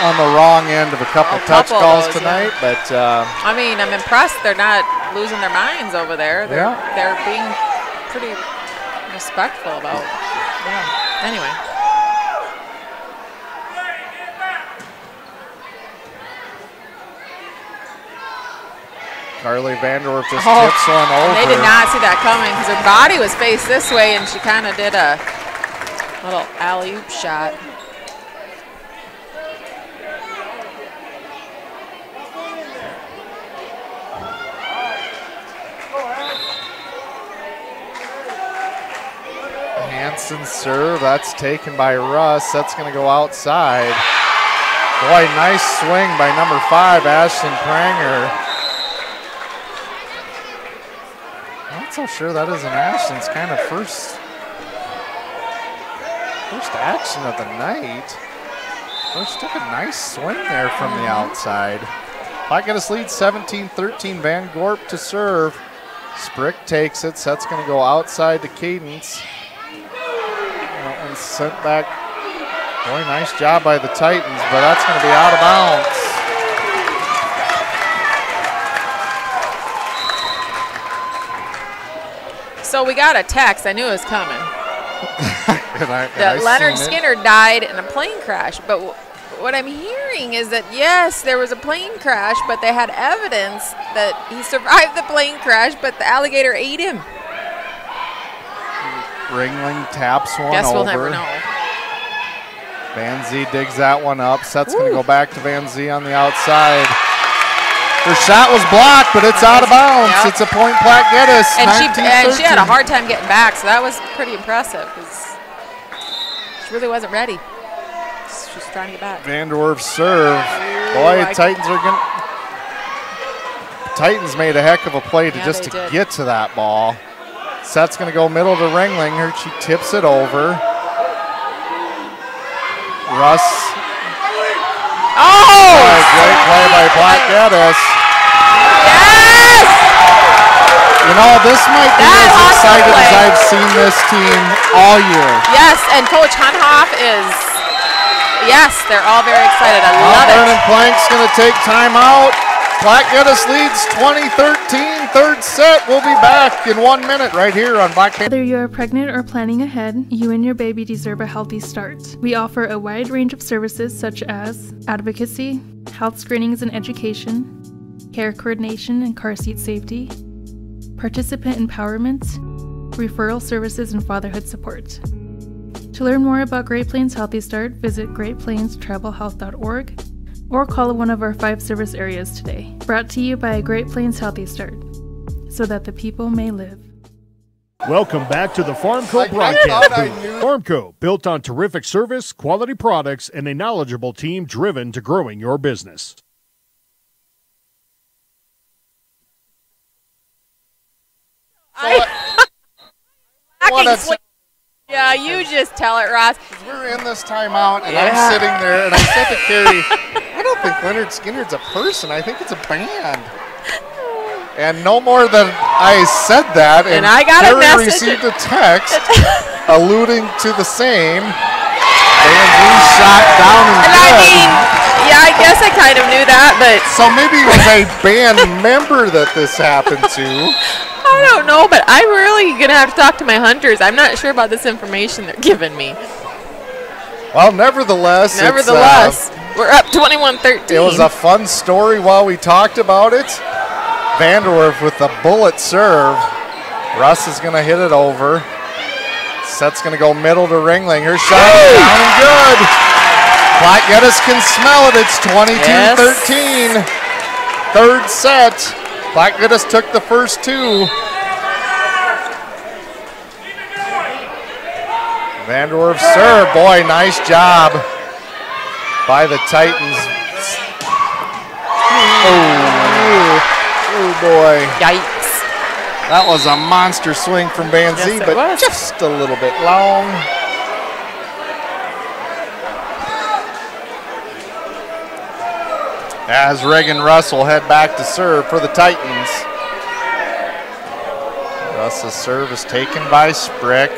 on the wrong end of a couple A touch couple calls those, tonight, yeah. but uh, I mean, I'm impressed they're not losing their minds over there. They're Yeah. they're being pretty respectful about. Yeah. Anyway. Carly Vanderwerf just Oh, tips one over. They did not see that coming because her body was faced this way, and she kind of did a little alley oop shot. Hanson serve. That's taken by Russ. That's going to go outside. Boy, nice swing by number five, Ashton Pranger. I'm not so sure that isn't Ashlyn's kind of first first action of the night. Oh, first took a nice swing there from the mm-hmm. outside. Platte Geddes lead 17-13. Van Gorp to serve. Sprick takes it. Set's going to go outside to Cadence. That one's sent back. Boy, nice job by the Titans, but that's going to be out of bounds. So we got a text. I knew it was coming. I- that Leonard seen it. Skinner died in a plane crash. But w- what I'm hearing is that yes, there was a plane crash, but they had evidence that he survived the plane crash, but the alligator ate him. Ringling taps one Guess over. we'll never know. Van Zee digs that one up. Set's going to go back to Van Zee on the outside. Her shot was blocked, but it's out of bounds. Yep. It's a point Platte Geddes. And she and she had a hard time getting back, so that was pretty impressive because she really wasn't ready. She's trying to get back. Vanderwerf serve. Boy, I- Titans are going. Titans made a heck of a play to Yeah, just to did. get to that ball. Set's going to go middle to Ringling. Her she tips it over. Russ. Oh! Boy, great play by Platte Geddes. You know, this might be That as excited as. I've seen this team all year. Yes, and Coach Hunhoff is. Yes, they're all very excited. I love Vernon it. Plank's going to take timeout. Platte Geddes leads 2013. Third set. We'll be back in one minute right here on Black Panther. Whether you are pregnant or planning ahead, you and your baby deserve a healthy start. We offer a wide range of services such as advocacy, health screenings and education, care coordination and car seat safety, participant empowerment, referral services, and fatherhood support. To learn more about Great Plains Healthy Start, visit greatplainstravelhealth.org or call one of our five service areas today. Brought to you by Great Plains Healthy Start, so that the people may live. Welcome back to the Farmco Like, broadcast thought I Farmco, built on terrific service, quality products, and a knowledgeable team driven to growing your business. What a Lacking Yeah, you just tell it, Ross. We're in this timeout, and Yeah. I'm sitting there, and I said to Carrie, I don't think Leonard Skinner's a person. I think it's a band. And no more than I said that, and, And I got a message. received a text alluding to the same. Van Vliet shot down and, And I mean, yeah, I guess I kind of knew that, but so maybe it was a band member that this happened to. I don't know. But I'm really gonna have to talk to my hunters. I'm not sure about this information they're giving me. Well, nevertheless, it's, uh, Nevertheless, we're up 21-13. It was a fun story while we talked about it. Vanderwerf with the bullet serve. Russ is going to hit it over. Set's going to go middle to Ringling. Her shot is down and good. Platte Geddes can smell it. It's 22-13. Third set. Platte Geddes took the first two. Vanderwerf serve. Boy, nice job by the Titans. Oh, oh boy. Yikes. That was a monster swing from Van Zee, Yes, but was. just a little bit long. As Reagan Russell head back to serve for the Titans. Russell's serve is taken by Sprick.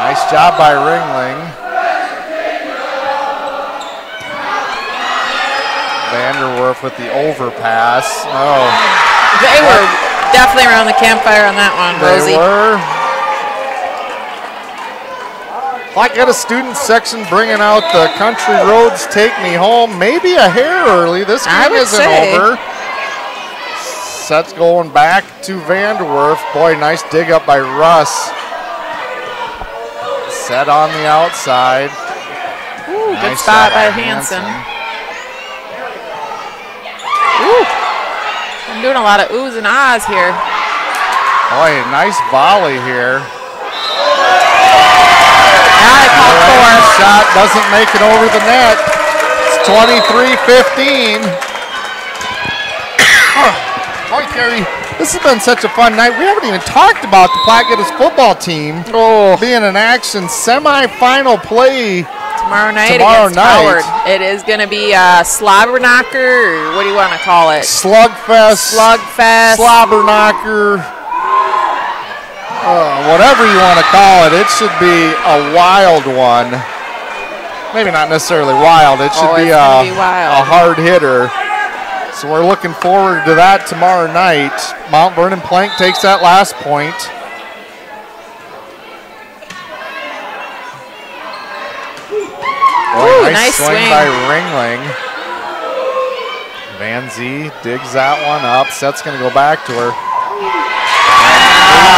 Nice job by Ringling. Vanderwerf with the overpass. Oh. They were definitely around the campfire on that one, Rosie. They were. Like at a student section bringing out the country roads take me home. Maybe a hair early. This game isn't say. over. Set's going back to Vanderwerf. Boy, nice dig up by Russ. Set on the outside. Ooh, good spot by Hanson. Ooh. I'm doing a lot of oohs and ahs here. Boy, nice volley here. Now Shot doesn't make it over the net. It's 23-15. Boy, Kerry, this has been such a fun night. We haven't even talked about the Platte Geddes football team oh. being in action semifinal play Tomorrow night Tomorrow against night. Howard. It is going to be a slobber knocker, what do you want to call it? Slugfest. Slugfest. Slobber knocker. Uh, whatever you want to call it, it should be a wild one. Maybe not necessarily wild. It should Oh, be, a, be a hard hitter. So we're looking forward to that tomorrow night. Mount Vernon Plank takes that last point. Boy, Ooh, nice, nice swing, swing. by Ringling. Van Zee digs that one up. Set's going to go back to her.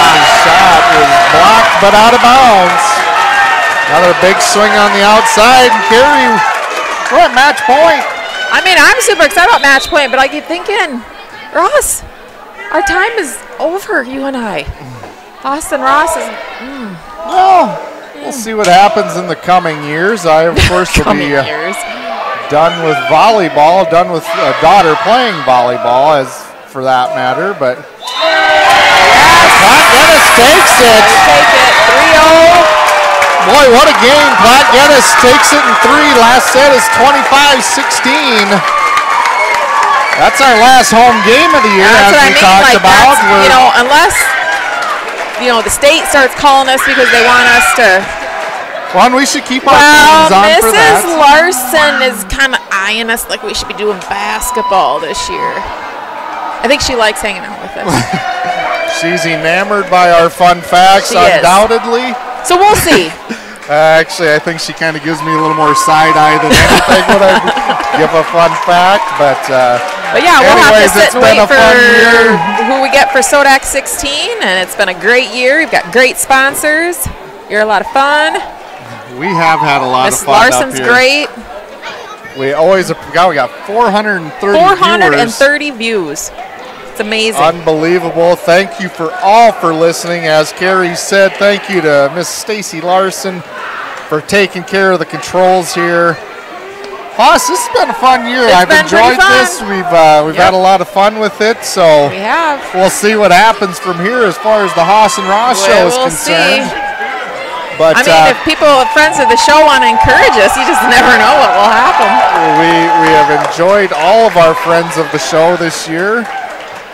And shot is blocked but out of bounds. Another big swing on the outside. And Carey, we're at match point. I mean, I'm super excited about match point, but I keep thinking, Ross, our time is over, you and I. Austin Ross is. Mm. Well, we'll see what happens in the coming years. I, of course, will be uh, done with volleyball, done with a daughter playing volleyball, as for that matter. But Platte Geddes takes it. Take it 3 Boy, what a game. Platte Geddes takes it in three. Last set is 25-16. That's our last home game of the year, That's as what I mean. talked Like about. you know, unless you know the state starts calling us because they want us to. One, we should keep our Well, on for Mrs. that. Larson is kind of eyeing us like we should be doing basketball this year. I think she likes hanging out with us. She's enamored by our fun facts, She is. So we'll see. Uh, actually, I think she kind of gives me a little more side eye than anything when I give a fun fact. But, uh, But yeah, we'll have to sit and wait a fun year. for who we get for Sodak 16, and it's been a great year. We've got great sponsors. You're a lot of fun. We have had a lot Miss of fun. up Larson's great. We always got we got 430 viewers. 430 views. It's amazing. Unbelievable. Thank you for all for listening. As Carrie said, thank you to Miss Stacy Larson for taking care of the controls here. Hoss, this has been a fun year. It's I've enjoyed this. We've uh, we've had a lot of fun with it. So we have. We'll see what happens from here as far as the Haas and Ross We show is will concerned. see. But I mean, uh, if people, friends of the show, want to encourage us, you just never know what will happen. we we have enjoyed all of our friends of the show this year.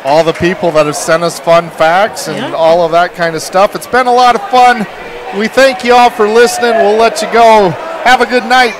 All the people that have sent us fun facts and Yeah. all of that kind of stuff. It's been a lot of fun. We thank you all for listening. We'll let you go. Have a good night.